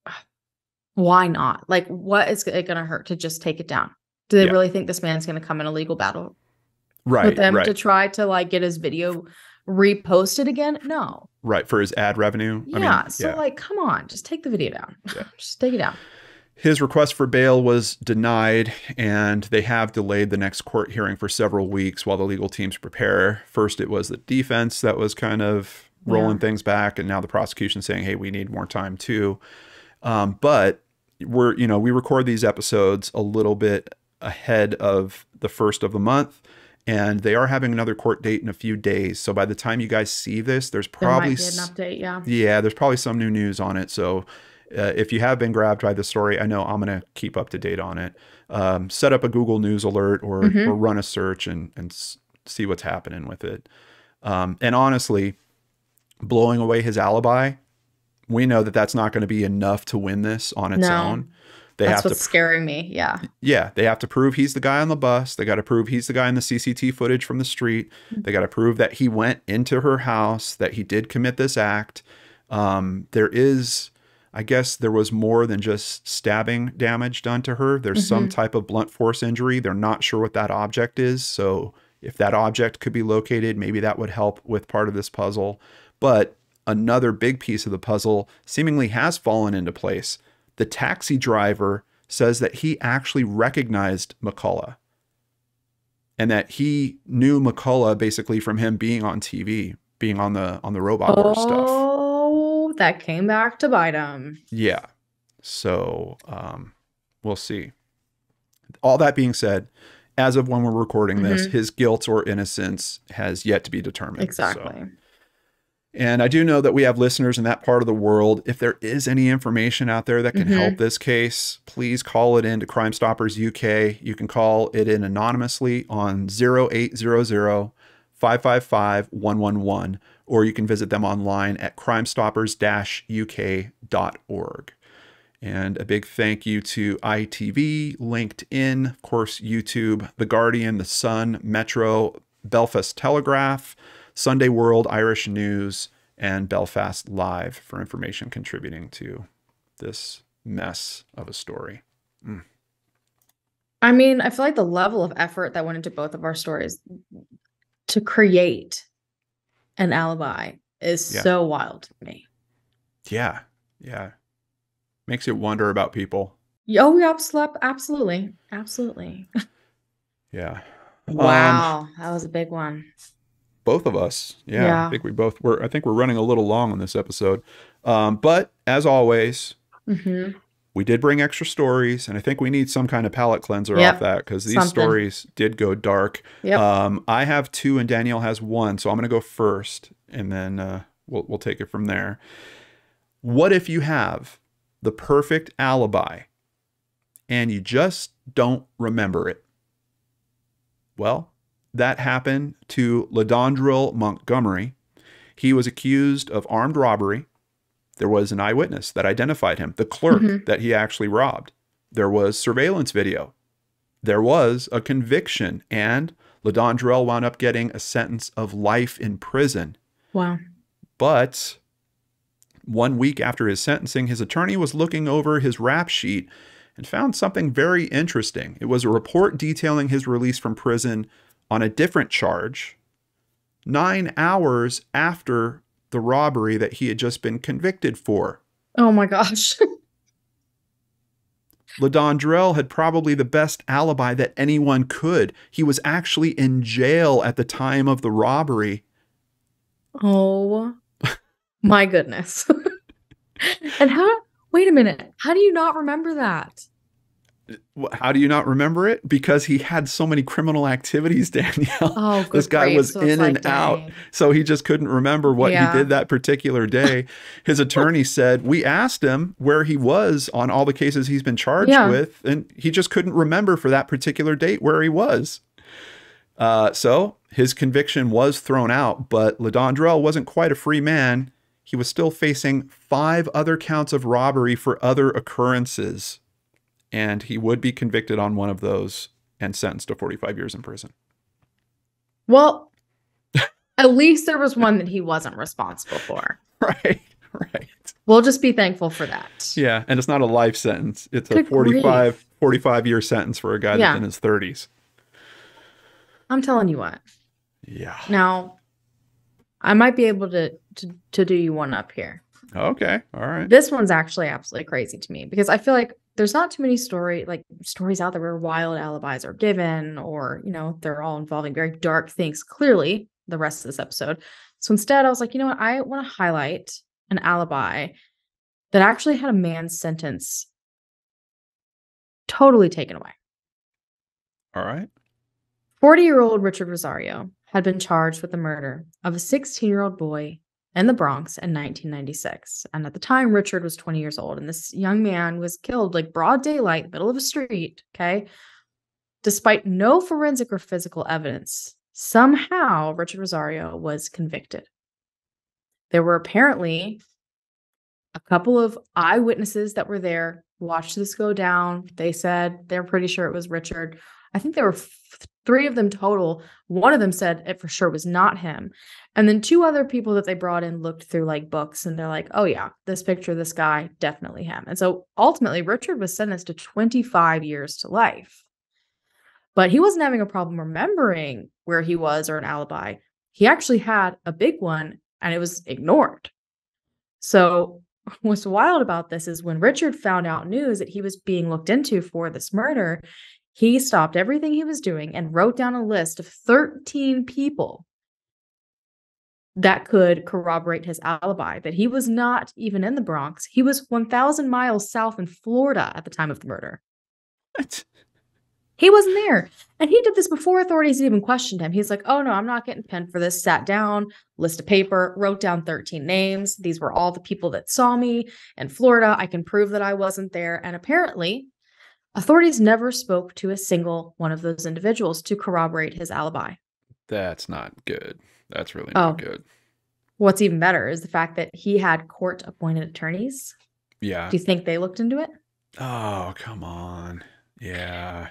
*sighs* why not? Like, what is it going to hurt to just take it down? Do they Yeah. really think this man's going to come in a legal battle right, with them right, to try to like get his video reposted again? No. right for his ad revenue. Yeah. I mean, so like, come on, just take the video down. Yeah. *laughs* just take it down. His request for bail was denied, and they have delayed the next court hearing for several weeks while the legal teams prepare. First, it was the defense that was kind of rolling Yeah. things back, and now the prosecution saying, "Hey, we need more time too." Um, but we're, you know, we record these episodes a little bit ahead of the first of the month, and they are having another court date in a few days. So by the time you guys see this, there's There probably be an update. Yeah. yeah, there's probably some new news on it. So uh, if you have been grabbed by the story, I know I'm going to keep up to date on it. Um, set up a Google News alert or, Mhm. or run a search and, and s- see what's happening with it. Um, and honestly, blowing away his alibi, we know that that's not going to be enough to win this on its No. own. They That's have to what's scaring me. Yeah. yeah, they have to prove he's the guy on the bus. They got to prove he's the guy in the CCT footage from the street. They got to prove that he went into her house, that he did commit this act. Um, there is, I guess, there was more than just stabbing damage done to her. There's some type of blunt force injury. They're not sure what that object is. So, if that object could be located, maybe that would help with part of this puzzle. But another big piece of the puzzle seemingly has fallen into place. The taxi driver says that he actually recognized McCullagh and that he knew McCullagh basically from him being on TV, being on the on the robot wars stuff. Oh, that came back to bite him. Yeah. So um, we'll see. All that being said, as of when we're recording this, his guilt or innocence has yet to be determined. So- Exactly. And I do know that we have listeners in that part of the world. If there is any information out there that can Mhm. help this case, please call it in to Crime Stoppers UK. You can call it in anonymously on 0800 555 111, or you can visit them online at crimestoppers uk.org. And a big thank you to ITV, LinkedIn, of course, YouTube, The Guardian, The Sun, Metro, Belfast Telegraph, Sunday World, Irish News, and Belfast Live for information contributing to this mess of a story. I mean, I feel like the level of effort that went into both of our stories to create an alibi is Yeah. so wild to me. Yeah, yeah. Makes you wonder about people. Oh, yeah, absolutely, absolutely, absolutely. Yeah. Um, Wow, that was a big one. Both of us. Yeah, Yeah. I think we both were. I think we're running a little long on this episode. Um, but as always, hmm we did bring extra stories, and I think we need some kind of palate cleanser Yep. off that because these Something. stories did go dark. Yep. Um, I have two, and Danelle has one, so I'm going to go first, and then uh, we'll we'll take it from there. What if you have the perfect alibi, and you just don't remember it? Well, that happened to Ladondrell Montgomery. He was accused of armed robbery. There was an eyewitness that identified him, the clerk Mhm. that he actually robbed. There was surveillance video. There was a conviction, and Ladondrell wound up getting a sentence of life in prison. Wow. But one week after his sentencing, his attorney was looking over his rap sheet and found something very interesting. It was a report detailing his release from prison on a different charge, nine hours after the robbery that he had just been convicted for. Oh my gosh. *laughs* Ladondrell had probably the best alibi that anyone could. He was actually in jail at the time of the robbery. oh my goodness. *laughs* and how? Wait a minute. How do you not remember that? How do you not remember it? Because he had so many criminal activities, *laughs* Danelle. Oh, good This guy grief. was So in like, and out. dang. So he just couldn't remember what Yeah. he did that particular day. *laughs* His attorney said, We asked him where he was on all the cases he's been charged Yeah. with, and he just couldn't remember for that particular date where he was. Uh, so his conviction was thrown out, but Ladondrell wasn't quite a free man. He was still facing five other counts of robbery for other occurrences, and he would be convicted on one of those and sentenced to 45 years in prison. Well, *laughs* at least there was one that he wasn't responsible for. *laughs* Right, right. We'll just be thankful for that. Yeah, and it's not a life sentence. It's a Good 45, 45 year sentence for a guy Yeah. that's in his 30s. I'm telling you what. Yeah. Now, I might be able to, to to do you one up here. Okay. All right. This one's actually absolutely crazy to me because I feel like there's not too many story like stories out there where wild alibis are given or you know they're all involving very dark things clearly the rest of this episode. So instead i was like you know what? I want to highlight an alibi that actually had a man's sentence totally taken away. All right. 40 year old Richard Rosario had been charged with the murder of a 16 year old boy in the Bronx in 1996. And at the time, Richard was 20 years old, and this young man was killed like broad daylight, middle of a street. Okay. Despite no forensic or physical evidence, somehow Richard Rosario was convicted. There were apparently a couple of eyewitnesses that were there, watched this go down. They said they're pretty sure it was Richard. I think there were f- three of them total. One of them said it for sure was not him. And then two other people that they brought in looked through like books and they're like, oh, yeah, this picture, this guy, definitely him. And so ultimately, Richard was sentenced to 25 years to life. But he wasn't having a problem remembering where he was or an alibi. He actually had a big one and it was ignored. So, what's wild about this is when Richard found out news that he was being looked into for this murder, he stopped everything he was doing and wrote down a list of 13 people that could corroborate his alibi that he was not even in the Bronx. He was 1,000 miles south in Florida at the time of the murder. What? He wasn't there. And he did this before authorities even questioned him. He's like, oh no, I'm not getting pinned for this. Sat down, list of paper, wrote down 13 names. These were all the people that saw me in Florida. I can prove that I wasn't there. And apparently, authorities never spoke to a single one of those individuals to corroborate his alibi. That's not good. That's really Oh. not good. What's even better is the fact that he had court appointed attorneys. Yeah. Do you think they looked into it? Oh, come on. Yeah.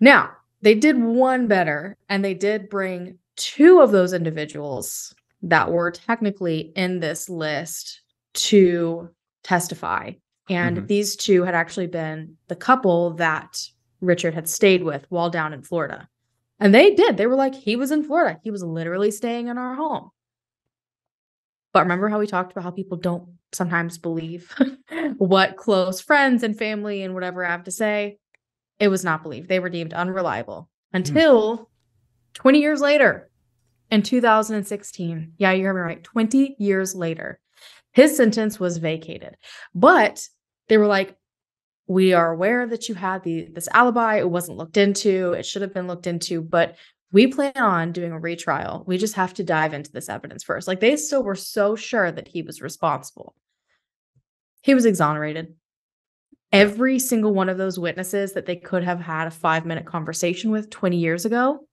Now, they did one better, and they did bring two of those individuals that were technically in this list to testify. And Mhm. these two had actually been the couple that Richard had stayed with while down in Florida. And they did. They were like, he was in Florida. He was literally staying in our home. But remember how we talked about how people don't sometimes believe *laughs* what close friends and family and whatever I have to say? It was not believed. They were deemed unreliable until 20 years later. in 2016. Yeah, you heard me right. 20 years later, his sentence was vacated. But they were like, we are aware that you had the this alibi. It wasn't looked into. It should have been looked into, but we plan on doing a retrial. We just have to dive into this evidence first. Like they still were so sure that he was responsible. He was exonerated. Every single one of those witnesses that they could have had a five minute conversation with 20 years ago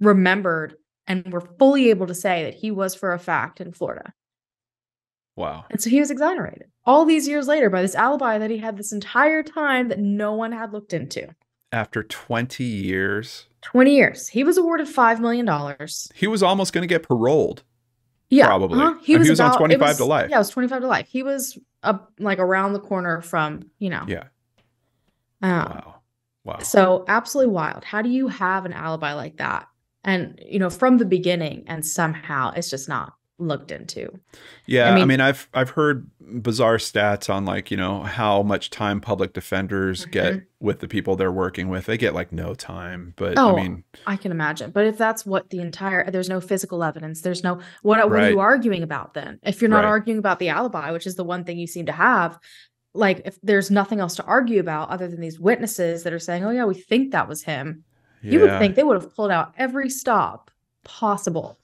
remembered and were fully able to say that he was for a fact in Florida. Wow. And so he was exonerated all these years later by this alibi that he had this entire time that no one had looked into. After 20 years, 20 years. He was awarded $5 million. he was almost going to get paroled. Yeah. Probably. uh-huh. He was on about- it 25 to life. Yeah, it was 25 to life. He was up like around the corner from, you know. Yeah. um, Wow. Wow. So absolutely wild. How do you have an alibi like that? And, you know, from the beginning and somehow it's just not looked into. Yeah, I I mean, mean- I've I've heard bizarre stats on like you know how much time public defenders get Mhm. with the people they're working with. They get like no time, but Oh, I mean, I can imagine. But if that's what the entire there's no physical evidence, there's no what what are you arguing about then? If you're not Right. arguing about the alibi, which is the one thing you seem to have, like if there's nothing else to argue about other than these witnesses that are saying, "Oh yeah, we think that was him." yeah, You would think they would have pulled out every stop possible.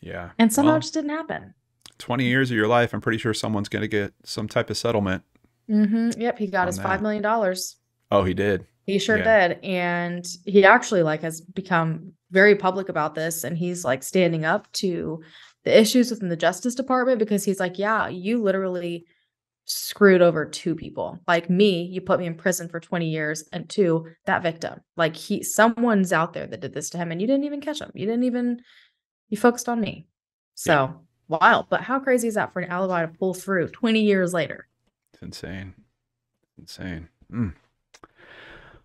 Yeah. And somehow Well, it just didn't happen. twenty years of your life, I'm pretty sure someone's going to get some type of settlement. Mm-hmm. Yep, he got his that. five million dollars. Oh, he did. He sure Yeah. did. And he actually like has become very public about this and he's like standing up to the issues within the Justice Department because he's like, yeah, you literally screwed over two people. Like me, you put me in prison for 20 years and two, that victim. Like he someone's out there that did this to him and you didn't even catch him. You didn't even you focused on me. So wild. But how crazy is that for an alibi to pull through 20 years later? It's insane. Insane. Mm.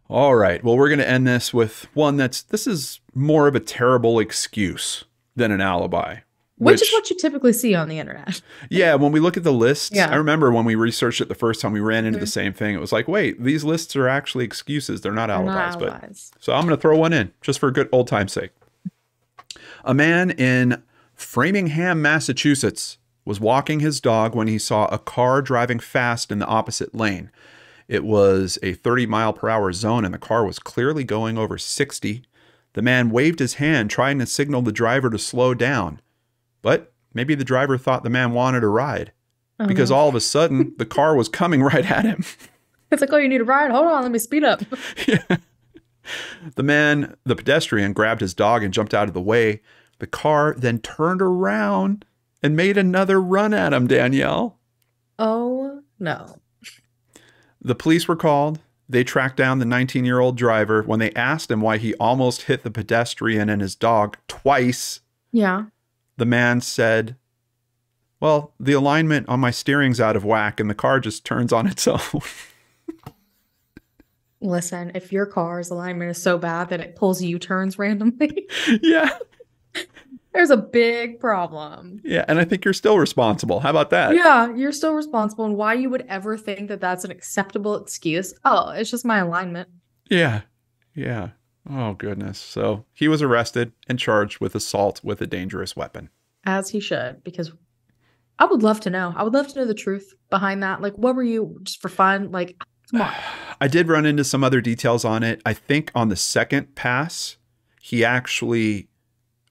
All right. Well, we're going to end this with one that's this is more of a terrible excuse than an alibi. Which, is what you typically see on the internet. *laughs* Yeah, when we look at the lists, Yeah. I remember when we researched it the first time, we ran into the Mhm. same thing. It was like, wait, these lists are actually excuses. They're not They're alibis. not But alibis. so I'm going to throw one in just for good old time's sake. A man in Framingham, Massachusetts, was walking his dog when he saw a car driving fast in the opposite lane. It was a 30 mile per hour zone, and the car was clearly going over 60. The man waved his hand, trying to signal the driver to slow down. But maybe the driver thought the man wanted a ride Oh, because no. all of a sudden the car was coming *laughs* right at him. It's like, oh, you need a ride? Hold on, let me speed up. *laughs* The man, the pedestrian, grabbed his dog and jumped out of the way. The car then turned around and made another run at him, Danelle. Oh no. The police were called. They tracked down the 19 year old driver. When they asked him why he almost hit the pedestrian and his dog twice, Yeah. the man said, Well, the alignment on my steering's out of whack and the car just turns on its *laughs* own. Listen, if your car's alignment is so bad that it pulls U turns randomly, *laughs* yeah. *laughs* there's a big problem. Yeah. And I think you're still responsible. How about that? Yeah, you're still responsible. And why you would ever think that that's an acceptable excuse? Oh, it's just my alignment. Yeah. Yeah. Oh, goodness. So he was arrested and charged with assault with a dangerous weapon. As he should, because I would love to know. I would love to know the truth behind that. Like, what were you just for fun? Like, I did run into some other details on it. I think on the second pass, he actually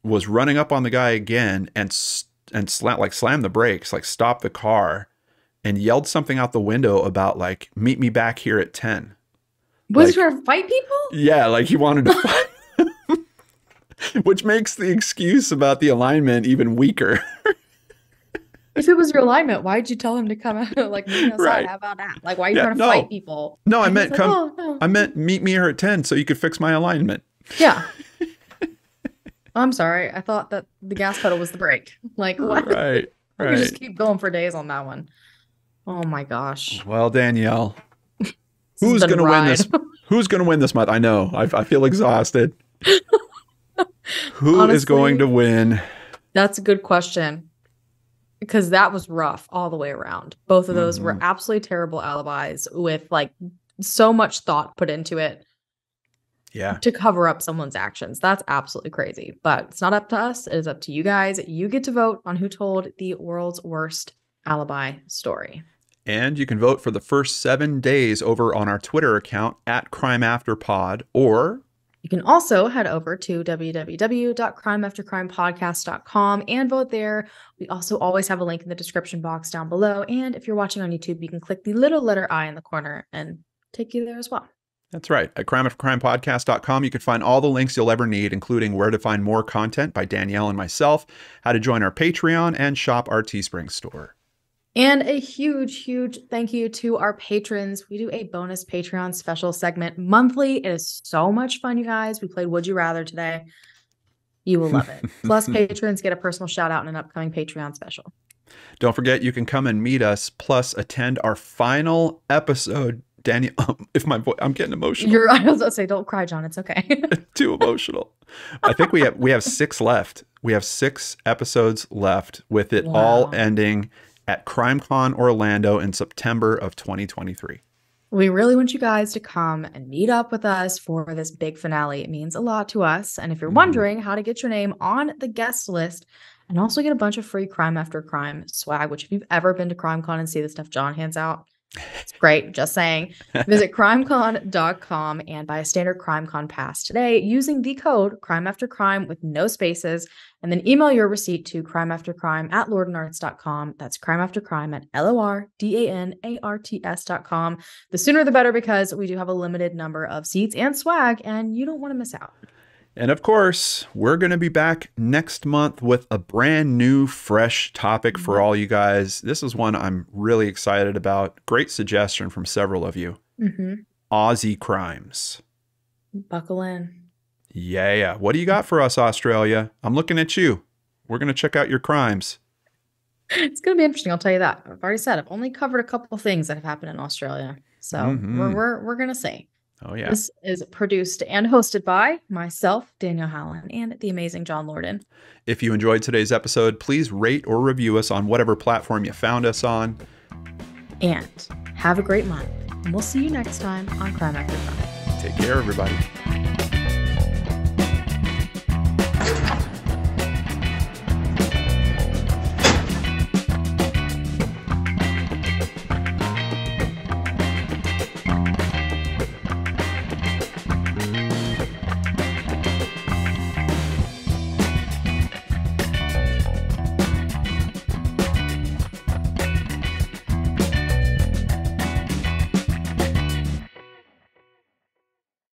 was running up on the guy again and and slam like slammed the brakes, like stopped the car, and yelled something out the window about like meet me back here at ten. Was like- he trying to fight people? Yeah, like he wanted to fight. *laughs* Which makes the excuse about the alignment even weaker. *laughs* If it was your alignment, why'd you tell him to come out? *laughs* Like, meet? Right. How about that? Like, why are you Yeah, trying to no. fight people? No, I And meant like, come. "Oh, no." I meant meet me here at ten so you could fix my alignment. Yeah. *laughs* I'm sorry. I thought that the gas pedal was the brake. Like, what? Right, *laughs* We could just keep going for days on that one. Oh my gosh. Well, Danelle, who's a gonna win this? Who's gonna win this month? I know. I, I feel exhausted. Honestly. Who is going to win? That's a good question. Because that was rough all the way around. Both of those were Mhm. absolutely terrible alibis with like so much thought put into it. Yeah. to cover up someone's actions. That's absolutely crazy. But it's not up to us. It is up to you guys. You get to vote on who told the world's worst alibi story. And you can vote for the first seven days over on our Twitter account at Crime After Pod, or can also head over to www.crimeaftercrimepodcast.com and vote there. We also always have a link in the description box down below. And if you're watching on YouTube, you can click the little letter I in the corner and take you there as well. That's right. At crimeaftercrimepodcast.com, you can find all the links you'll ever need, including where to find more content by Danelle and myself, how to join our Patreon, and shop our Teespring store. And a huge, huge thank you to our patrons. We do a bonus Patreon special segment monthly. It is so much fun, you guys. We played Would You Rather today. You will love it. *laughs* Plus, patrons get a personal shout out in an upcoming Patreon special. Don't forget, you can come and meet us, plus attend our final episode. Danelle, *laughs* um, if my voice, I'm getting emotional. You're, I was about to say, don't cry, John. It's okay. *laughs* Too emotional. I think we have we have six left. We have six episodes left, with it Wow. all ending at CrimeCon Orlando in September of 2023. We really want you guys to come and meet up with us for this big finale. It means a lot to us. And if you're Mhm. wondering how to get your name on the guest list and also get a bunch of free crime after crime swag, which if you've ever been to CrimeCon and see the stuff John hands out, it's great. Just saying. Visit *laughs* crimecon.com and buy a standard CrimeCon pass today using the code crime after crime with no spaces. And then email your receipt to crimeaftercrime at lordanarts.com. That's crime after crime at L O R D A N A R T S.com. The sooner the better because we do have a limited number of seats and swag, and you don't want to miss out. And of course, we're going to be back next month with a brand new, fresh topic for all you guys. This is one I'm really excited about. Great suggestion from several of you Mm-hmm. Aussie crimes. Buckle in. Yeah, yeah. What do you got for us, Australia? I'm looking at you. We're going to check out your crimes. It's going to be interesting. I'll tell you that. I've already said I've only covered a couple of things that have happened in Australia. So Mhm. we're, we're, we're going to see. Oh, yeah. This is produced and hosted by myself, Danelle Hallan, and the amazing John Lordan. If you enjoyed today's episode, please rate or review us on whatever platform you found us on. And have a great month. And we'll see you next time on Crime After Crime. Take care, everybody.